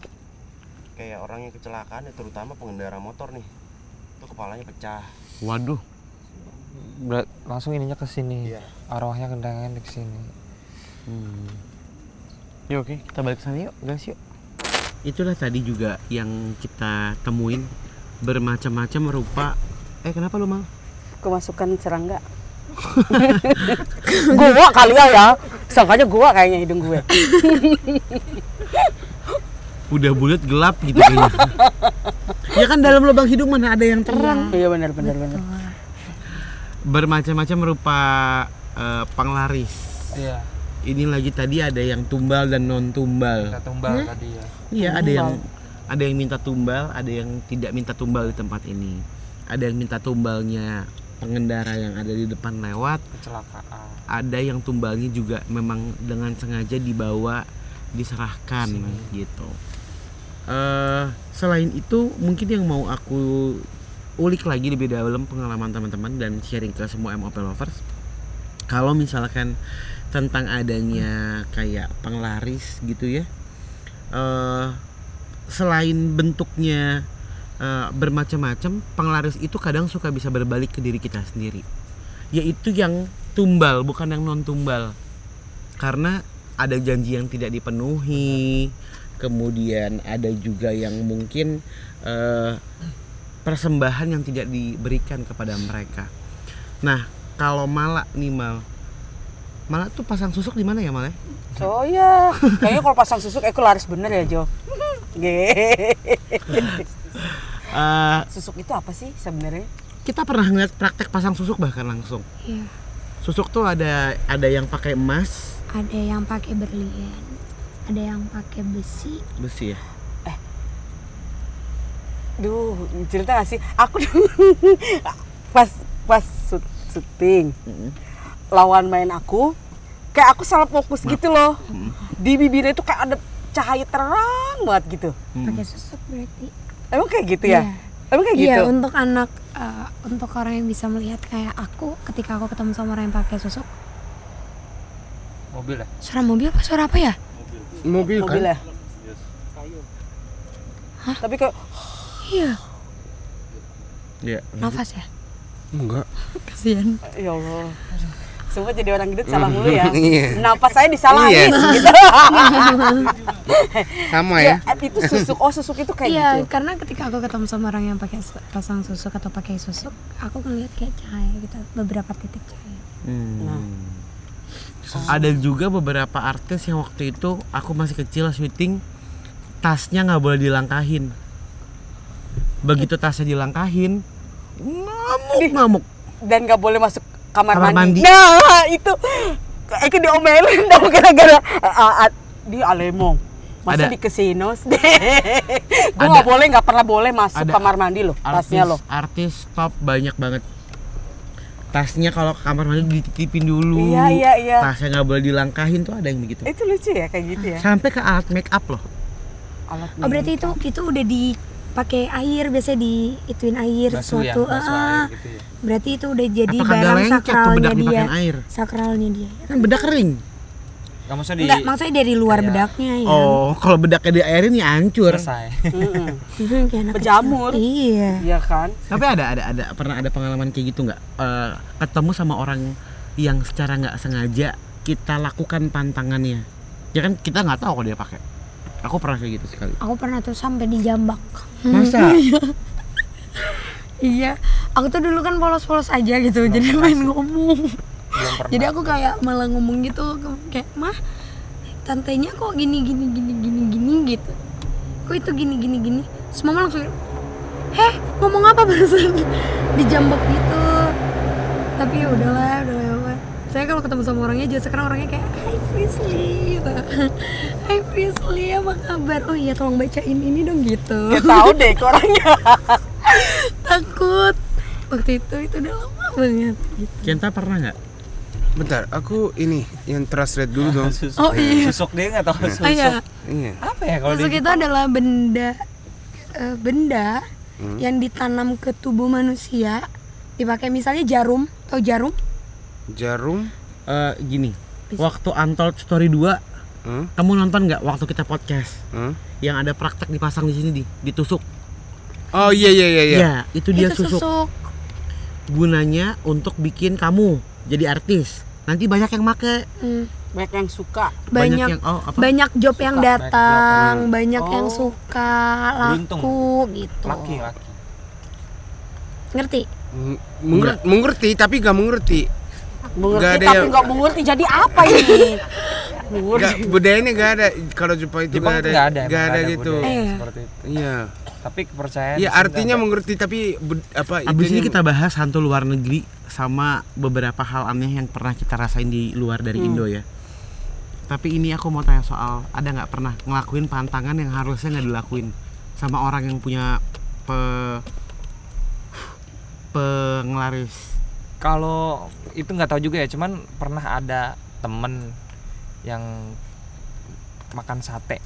kayak orang yang kecelakaan ya terutama pengendara motor nih tuh kepalanya pecah Waduh, Berat- langsung ininya ke sini. Iya. Arwahnya kendangan ke sini. Hmm. Yuk oke, kita balik ke sana yuk, guys yuk. Itulah tadi juga yang kita temuin bermacam-macam rupa. Eh kenapa lu mal? Kemasukan serangga. gua kali ya ya. Sangkanya gua kayaknya hidung gue. Udah bulat gelap gitu kayaknya. ya kan dalam lubang hidung mana ada yang terang. Iya benar benar benar. Bermacam-macam rupa eh, penglaris. Iya. Ini lagi tadi ada yang tumbal dan non tumbal. Kita tumbal tadi ya. Iya, ada yang ada yang minta tumbal, ada yang tidak minta tumbal di tempat ini. Ada yang minta tumbalnya pengendara yang ada di depan lewat, Kecelakaan. ada yang tumbalnya juga memang dengan sengaja dibawa diserahkan gitu. Eh selain itu mungkin yang mau aku ulik lagi lebih dalam pengalaman teman-teman dan sharing ke semua MOP lovers. Kalau misalkan tentang adanya kayak penglaris gitu ya, eh selain bentuknya eh, bermacam-macam, penglaris itu kadang suka bisa berbalik ke diri kita sendiri. Yaitu yang tumbal bukan yang non tumbal karena ada janji yang tidak dipenuhi kemudian ada juga yang mungkin eh, persembahan yang tidak diberikan kepada mereka. Nah kalau malak nih mal malak tuh pasang susuk di mana ya mal ya? Oh iya, kayaknya kalau pasang susuk aku laris bener ya Jo. Ge. Eh, Susuk itu apa sih sebenarnya? kita pernah ngeliat praktek pasang susuk bahkan langsung Iya. susuk tuh ada ada yang pakai emas Ada yang pakai berlian, ada yang pakai besi. besi ya Duh, cerita gak sih? Aku pas pas syuting lawan main aku, kayak aku salah fokus gitu loh. Di bibirnya itu kayak ada cahaya terang banget gitu. Pakai susuk berarti. Emang kayak gitu ya? Iya. Emang kayak Iya, gitu? untuk anak eh, untuk orang yang bisa melihat kayak aku ketika aku ketemu sama orang yang pakai susuk, Mobil ya? suara mobil apa suara apa ya? Mobil kan? Mobil ya? Tapi kayak Iya, ya nafas ya. Enggak. Kasihan. ya Allah. Semua jadi orang gendut salah mulu ya. Iya. Napas saya disalahin gitu. Sama ya. Ya, itu susuk. Oh, susuk itu kayak Iya, gitu. karena ketika aku ketemu sama orang yang pakai pasang susuk atau pakai susuk, aku ngeliat kayak cahaya gitu, beberapa titik cahaya. Hmm. Ada juga beberapa artis yang waktu itu aku masih kecil syuting tasnya nggak boleh dilangkahin. Begitu tasnya dilangkahin, ngamuk ngamuk. Dan nggak boleh masuk kamar, Kamar mandi. mandi. Nah, itu itu diomelin dong gara-gara di Alemong. Masa Ada- di Casinos deh. Gue nggak boleh, nggak pernah boleh masuk ada kamar mandi loh, Artis, tasnya loh. artis top banyak banget. Tasnya kalau ke kamar mandi dititipin dulu. Iya, iya, iya. Tasnya nggak boleh dilangkahin tuh ada yang begitu. Itu lucu ya kayak gitu ya. Sampai ke alat make up loh. Alat Oh, berarti itu itu udah dipakai air, biasanya diituin air Basuh ya, sesuatu. basuh Ah, air gitu ya. Berarti itu udah jadi Apa kagak barang sakralnya bedak dia. air? Sakralnya dia. Kan bedak kering. Gak maksudnya di Enggak, maksudnya dari luar kayak- bedaknya ya. Oh, kalau bedaknya diairin ya hancur. selesai. Kecil. Iya. Iya kan? Tapi ada ada ada pernah ada pengalaman kayak gitu nggak? Eh, ketemu sama orang yang secara nggak sengaja kita lakukan pantangannya. Ya kan kita nggak tahu kalau dia pakai. Aku pernah kayak gitu sekali. Aku pernah tuh sampai dijambak. Masa? Iya. Aku tuh dulu kan polos-polos aja gitu, jadi main ngomong. Belum. Jadi aku kayak malah ngomong gitu kayak mah tantenya kok gini gini gini gini gini gitu. Kok itu gini gini gini. Terus mama langsung Heh, ngomong apa barusan? Dijambak gitu. Tapi ya udahlah, udah lewat. saya kalau ketemu sama orangnya juga sekarang orangnya kayak Hai Frisly gitu Hai Frisly apa kabar oh iya tolong bacain ini dong gitu Gak tahu deh orangnya. takut waktu itu itu udah lama banget gitu. Kenta pernah nggak Bentar, aku ini yang translate dulu dong. oh iya Susuk dia nggak tahu susuk. oh, iya Iya. Apa ya kalau Tusuk di itu adalah benda eh, benda Hmm. yang ditanam ke tubuh manusia dipakai misalnya jarum atau jarum Jarum. Eh, gini Bisa. waktu Untold Story 2 Hmm? kamu nonton nggak waktu kita podcast Hmm? yang ada praktek dipasang di sini di ditusuk Oh iya iya iya. iya. ya itu dia itu susuk susuk gunanya untuk bikin kamu jadi artis nanti banyak yang make Hmm, Banyak yang suka. banyak yang oh apa banyak job yang Suka, datang banyak Oh. yang suka Beruntung. laku gitu laki laki. ngerti M- menger- mengerti tapi gak mengerti. Mengerti ada tapi yang- nggak mengerti jadi apa ini? Gak, budayanya gak ada. Kalau Jepang itu Jepang gak ada. nggak ada, Gak ada gitu. Iya. seperti itu. Iya. Tapi kepercayaan. Iya artinya mengerti tapi bud- apa abis ini kita bahas hantu luar negeri sama beberapa hal aneh yang pernah kita rasain di luar dari Hmm. Indo ya tapi ini aku mau tanya soal ada nggak pernah ngelakuin pantangan yang harusnya nggak dilakuin sama orang yang punya pe penglaris Kalau itu nggak tahu juga ya, cuman pernah ada temen yang makan sate,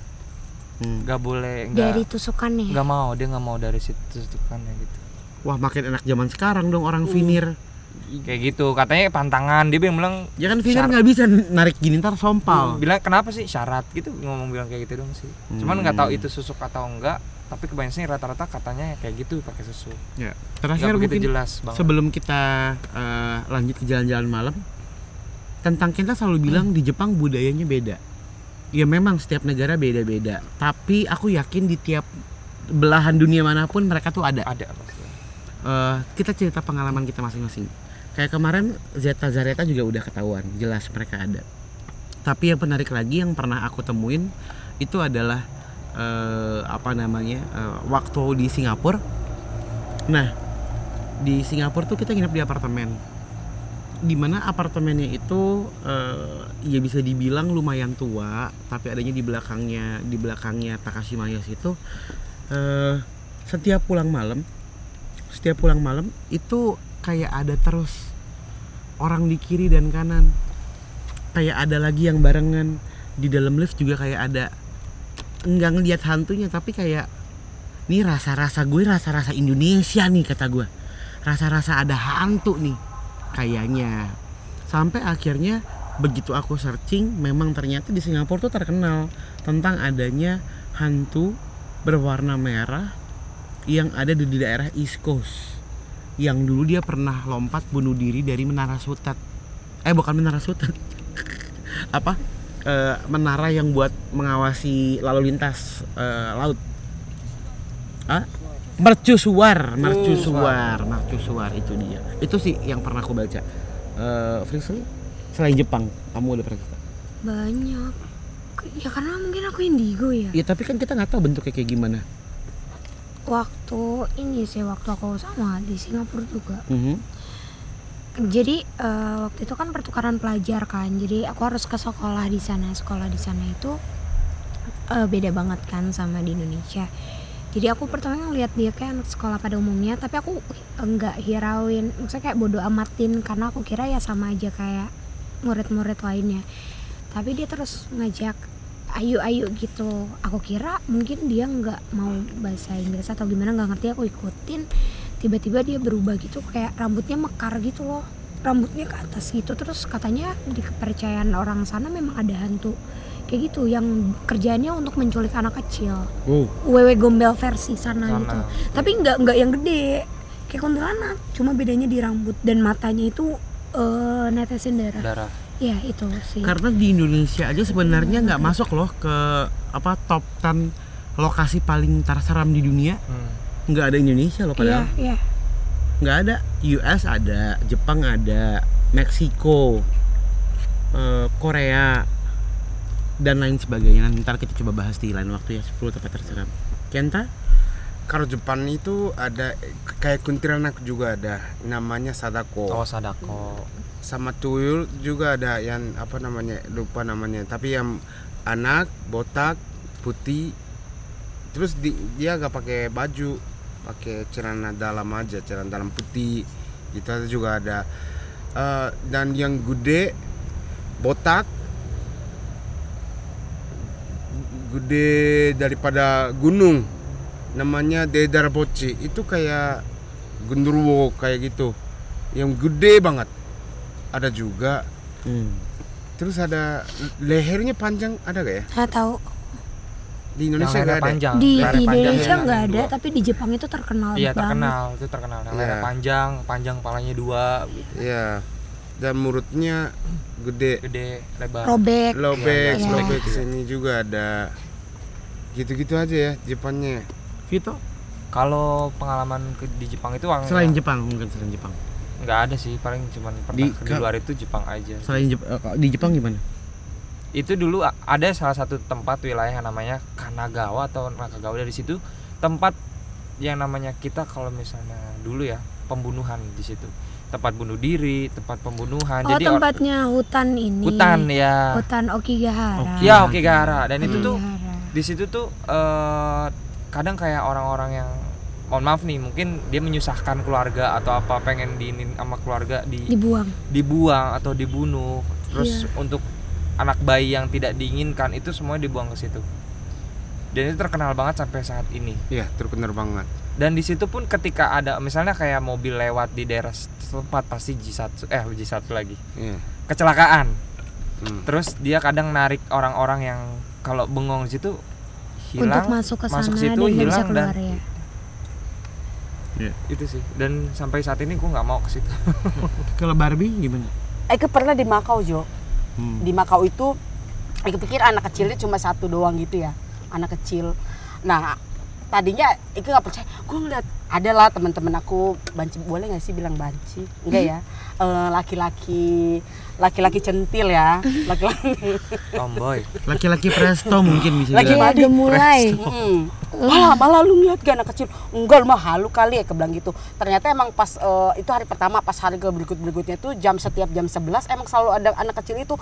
Hmm. nggak boleh dari nggak tusukannya nggak mau dia nggak mau dari situ tusukannya gitu. wah makin enak zaman sekarang dong orang vinir Kayak gitu katanya pantangan dia bilang bilang ya kan vinir Syarat. nggak bisa narik gini ntar sompal bilang kenapa sih syarat gitu ngomong bilang kayak gitu dong sih. Cuman nggak tahu Hmm. itu susuk atau enggak, tapi kebanyakan rata-rata katanya kayak gitu pakai susu. ya. Terakhir mungkin jelas banget. sebelum kita eh, lanjut ke jalan-jalan malam tentang kita selalu bilang di Jepang budayanya beda. Ya memang setiap negara beda-beda. Tapi aku yakin di tiap belahan dunia mana pun mereka tuh ada. Ada. Eh, kita cerita pengalaman kita masing-masing. Kayak kemarin Zeta Zareta juga udah ketahuan jelas mereka ada. Tapi yang menarik lagi yang pernah aku temuin itu adalah eh, apa namanya eh, waktu di Singapura. Nah di Singapura tuh kita nginep di apartemen. Di mana apartemennya itu eh, ya bisa dibilang lumayan tua tapi adanya di belakangnya di belakangnya Takashimaya situ eh, setiap pulang malam setiap pulang malam itu kayak ada terus orang di kiri dan kanan. Kayak ada lagi yang barengan. Di dalam lift juga kayak ada nggak ngeliat hantunya tapi kayak nih rasa-rasa gue rasa-rasa Indonesia nih kata gue. Rasa-rasa ada hantu nih kayaknya. Sampai akhirnya begitu aku searching memang ternyata di Singapura tuh terkenal tentang adanya hantu berwarna merah yang ada di daerah East Coast yang dulu dia pernah lompat bunuh diri dari menara Sutet. Eh bukan menara Sutet. Apa Eh, menara yang buat mengawasi lalu lintas eh, laut. Ah mercusuar mercusuar mercusuar itu dia. Itu sih yang pernah aku baca. Eh Frisel selain Jepang kamu udah pernah cerita? banyak. Ya karena mungkin aku indigo ya. Ya tapi kan kita nggak tahu bentuknya kayak gimana. Waktu ini sih waktu aku sama di Singapura juga. Mhm. Jadi eh, waktu itu kan pertukaran pelajar kan. Jadi aku harus ke sekolah di sana. Sekolah di sana itu eh, beda banget kan sama di Indonesia. Jadi aku pertama ngeliat dia kayak anak sekolah pada umumnya tapi aku enggak hirauin. Maksudnya kayak bodo amatin karena aku kira ya sama aja kayak murid-murid lainnya. Tapi dia terus ngajak ayo gitu. Aku kira mungkin dia nggak mau bahasa Inggris atau gimana nggak ngerti aku ikutin tiba-tiba dia berubah gitu kayak rambutnya mekar gitu loh. Rambutnya ke atas gitu terus katanya di kepercayaan orang sana memang ada hantu. Kayak gitu yang kerjanya untuk menculik anak kecil. Oh, wewe gombel versi sana, Sana. gitu. tapi nggak nggak yang gede. Kayak kuntilanak. Cuma bedanya di rambut dan matanya itu eh netesin darah. Darah. Ya itu sih. Karena di Indonesia aja sebenarnya nggak masuk loh ke apa top 10 lokasi paling terseram di dunia. Hmm. Nggak ada Indonesia loh iya padahal. iya. Nggak ada. US ada Jepang ada Meksiko eh, Korea dan lain sebagainya. Nanti ntar kita coba bahas di lain waktu ya 10 tempat terseram Kenta? Kalau Jepang itu ada kayak kuntilanak juga ada namanya sadako. Oh sadako. sama tuyul juga ada yang apa namanya lupa namanya. Tapi yang anak botak putih. Terus di- dia gak pakai baju pakai celana dalam aja celana dalam putih. Itu ada juga ada. Eh, dan yang gede botak. Gede daripada gunung namanya Dedar Boci. Itu kayak genderuwo kayak gitu. Yang gede banget. Ada juga. Hmm. terus ada lehernya panjang ada gak ya? Tahu di Indonesia Yang gak lehernya ada panjang. di Indonesia yang nggak yang ada, dua. tapi di Jepang itu terkenal Iya banget. terkenal, itu terkenal. Lehernya Iya. panjang, panjang palanya dua, gitu. Iya. Dan mulutnya gede. gede, lebar. Robek. Lobek, Iya. lobek sini juga ada. Gitu-gitu aja ya Jepannya. Vito Kalau pengalaman ke, di Jepang itu selain Jepang mungkin selain Jepang. nggak ada sih, paling cuman pernah Di- di, luar itu Jepang aja. Selain Jep- eh, di Jepang gimana? Itu dulu ada salah satu tempat wilayah yang namanya Kanagawa atau Nakagawa dari situ tempat yang namanya kita kalau misalnya dulu ya pembunuhan di situ. Tempat bunuh diri, tempat pembunuhan. Oh Jadi tempatnya hutan ini. hutan ya. Hutan Okigahara. Ya Okigahara dan itu tuh di situ tuh eh, kadang kayak orang-orang yang mohon maaf nih mungkin dia menyusahkan keluarga atau apa pengen diinin sama keluarga di dibuang. dibuang atau dibunuh terus Iya. untuk anak bayi yang tidak diinginkan itu semuanya dibuang ke situ dan itu terkenal banget sampai saat ini Iya, terkenal banget. dan di situ pun ketika ada misalnya kayak mobil lewat di daerah tempat pasti J1 eh J1 lagi Iya. kecelakaan Hmm. terus dia kadang narik orang-orang yang kalau bengong di situ Untuk hilang masuk ke sana masuk dan situ bisa hilang dan keluar ya. itu sih dan sampai saat ini gue nggak mau ke situ Kalau Barbie gimana? Eke pernah di Makau Jo. Hmm. Di Makau itu Eke pikir anak kecilnya cuma satu doang gitu ya, anak kecil. Nah tadinya Eke nggak percaya. Gue ngeliat ada lah teman-teman aku banci boleh nggak sih bilang banci? Enggak ya. Eh, laki-laki laki-laki centil ya, laki-laki. tomboy. Laki-laki presto mungkin bisa Lagi udah mulai. Mm. Malah malah lu ngeliat gak anak kecil. Enggak lu mah halu kali ya kebilang gitu. Ternyata emang pas eh, itu hari pertama Pas hari ke berikut-berikutnya tuh jam setiap jam 11 Emang selalu ada anak kecil itu.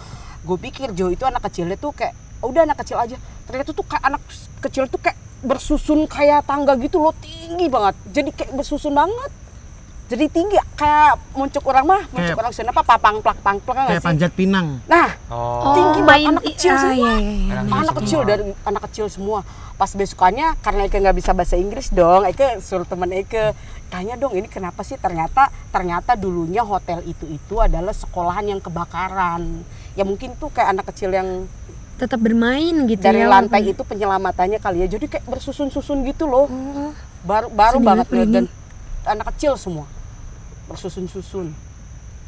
Gue pikir Jo itu anak kecilnya tuh kayak Udah anak kecil aja. Ternyata tuh kayak anak kecil tuh kayak bersusun kayak tangga gitu loh Tinggi banget. Jadi kayak bersusun banget Jadi tinggi kayak muncul orang mah Muncul Kayak- orang sana apa papang plak pang plak Kayak sih? panjat pinang. Nah oh, tinggi banget anak kecil ah, semua. iya, iya, iya. Anak kecil dari anak kecil semua. Pas besokannya karena Eke nggak bisa bahasa Inggris dong Eke suruh temen Eke tanya dong ini kenapa sih? Ternyata ternyata dulunya hotel itu itu adalah sekolahan yang kebakaran. Ya mungkin tuh kayak anak kecil yang Tetap bermain gitu dari ya. lantai itu penyelamatannya kali ya. Jadi kayak bersusun-susun gitu loh. Oh, baru baru Sedih banget dan anak kecil semua bersusun-susun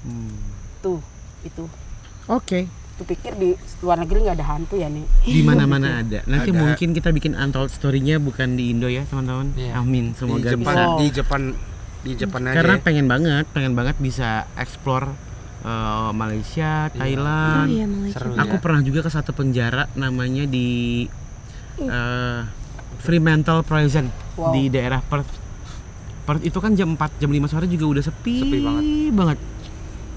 Hmm. tuh itu Oke, tuh pikir di luar negeri nggak ada hantu ya nih di mana-mana ada. Nanti Ada. mungkin kita bikin untold story-nya bukan di Indo ya, teman-teman. Iya. Amin, Di semoga Jepang, bisa. Di Jepang, di Jepang aja. Karena ya. pengen banget, pengen banget bisa explore eh, Malaysia, Oh Thailand. iya Malaysia. seru Aku ya pernah juga ke satu penjara namanya di eh, Fremantle Prison Wow. di daerah Perth. Perth itu kan jam 4, jam 5 sore juga udah sepi, Sepi banget. banget.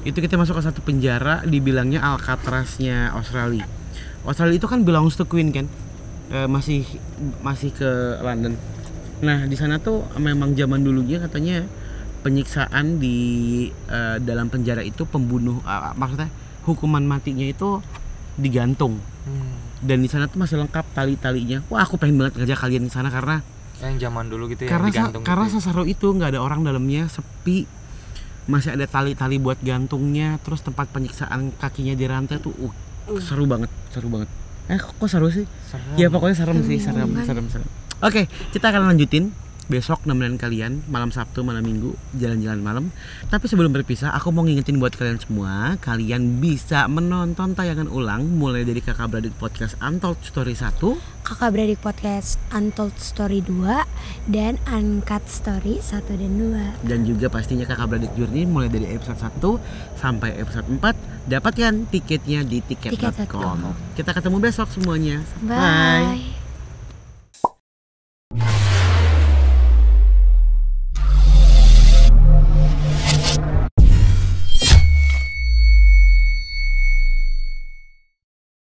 Itu kita masuk ke satu penjara dibilangnya Alcatraznya Australia. Australia itu kan belongs to Queen kan? Eh, masih masih ke London. Nah, di sana tuh memang zaman dulunya katanya penyiksaan di eh, dalam penjara itu pembunuh eh, maksudnya hukuman matinya itu digantung Hmm. dan di sana tuh masih lengkap tali-talinya. Wah, aku pengen banget ngajak kalian di sana karena yang zaman dulu gitu ya karena yang sa- digantung karena gitu ya. seseru itu nggak ada orang dalamnya, sepi. Masih ada tali-tali buat gantungnya, terus tempat penyiksaan kakinya di rantai tuh uh, seru banget, seru banget. Eh, kok, seru sih? Serem. Ya pokoknya serem sih, Serem serem, serem, serem. Oke, kita akan lanjutin besok nemenin kalian malam Sabtu, malam Minggu, jalan-jalan malam. Tapi sebelum berpisah, aku mau ngingetin buat kalian semua, kalian bisa menonton tayangan ulang mulai dari Kakak Beradik Podcast Untold Story 1 Kakak beradik podcast Untold Story 2 dan Uncut Story 1 dan 2. dan juga pastinya Kakak Beradik Journey mulai dari episode 1 sampai episode 4 dapatkan tiketnya di tiket.com. Tiket.com. Kita ketemu besok semuanya. Bye.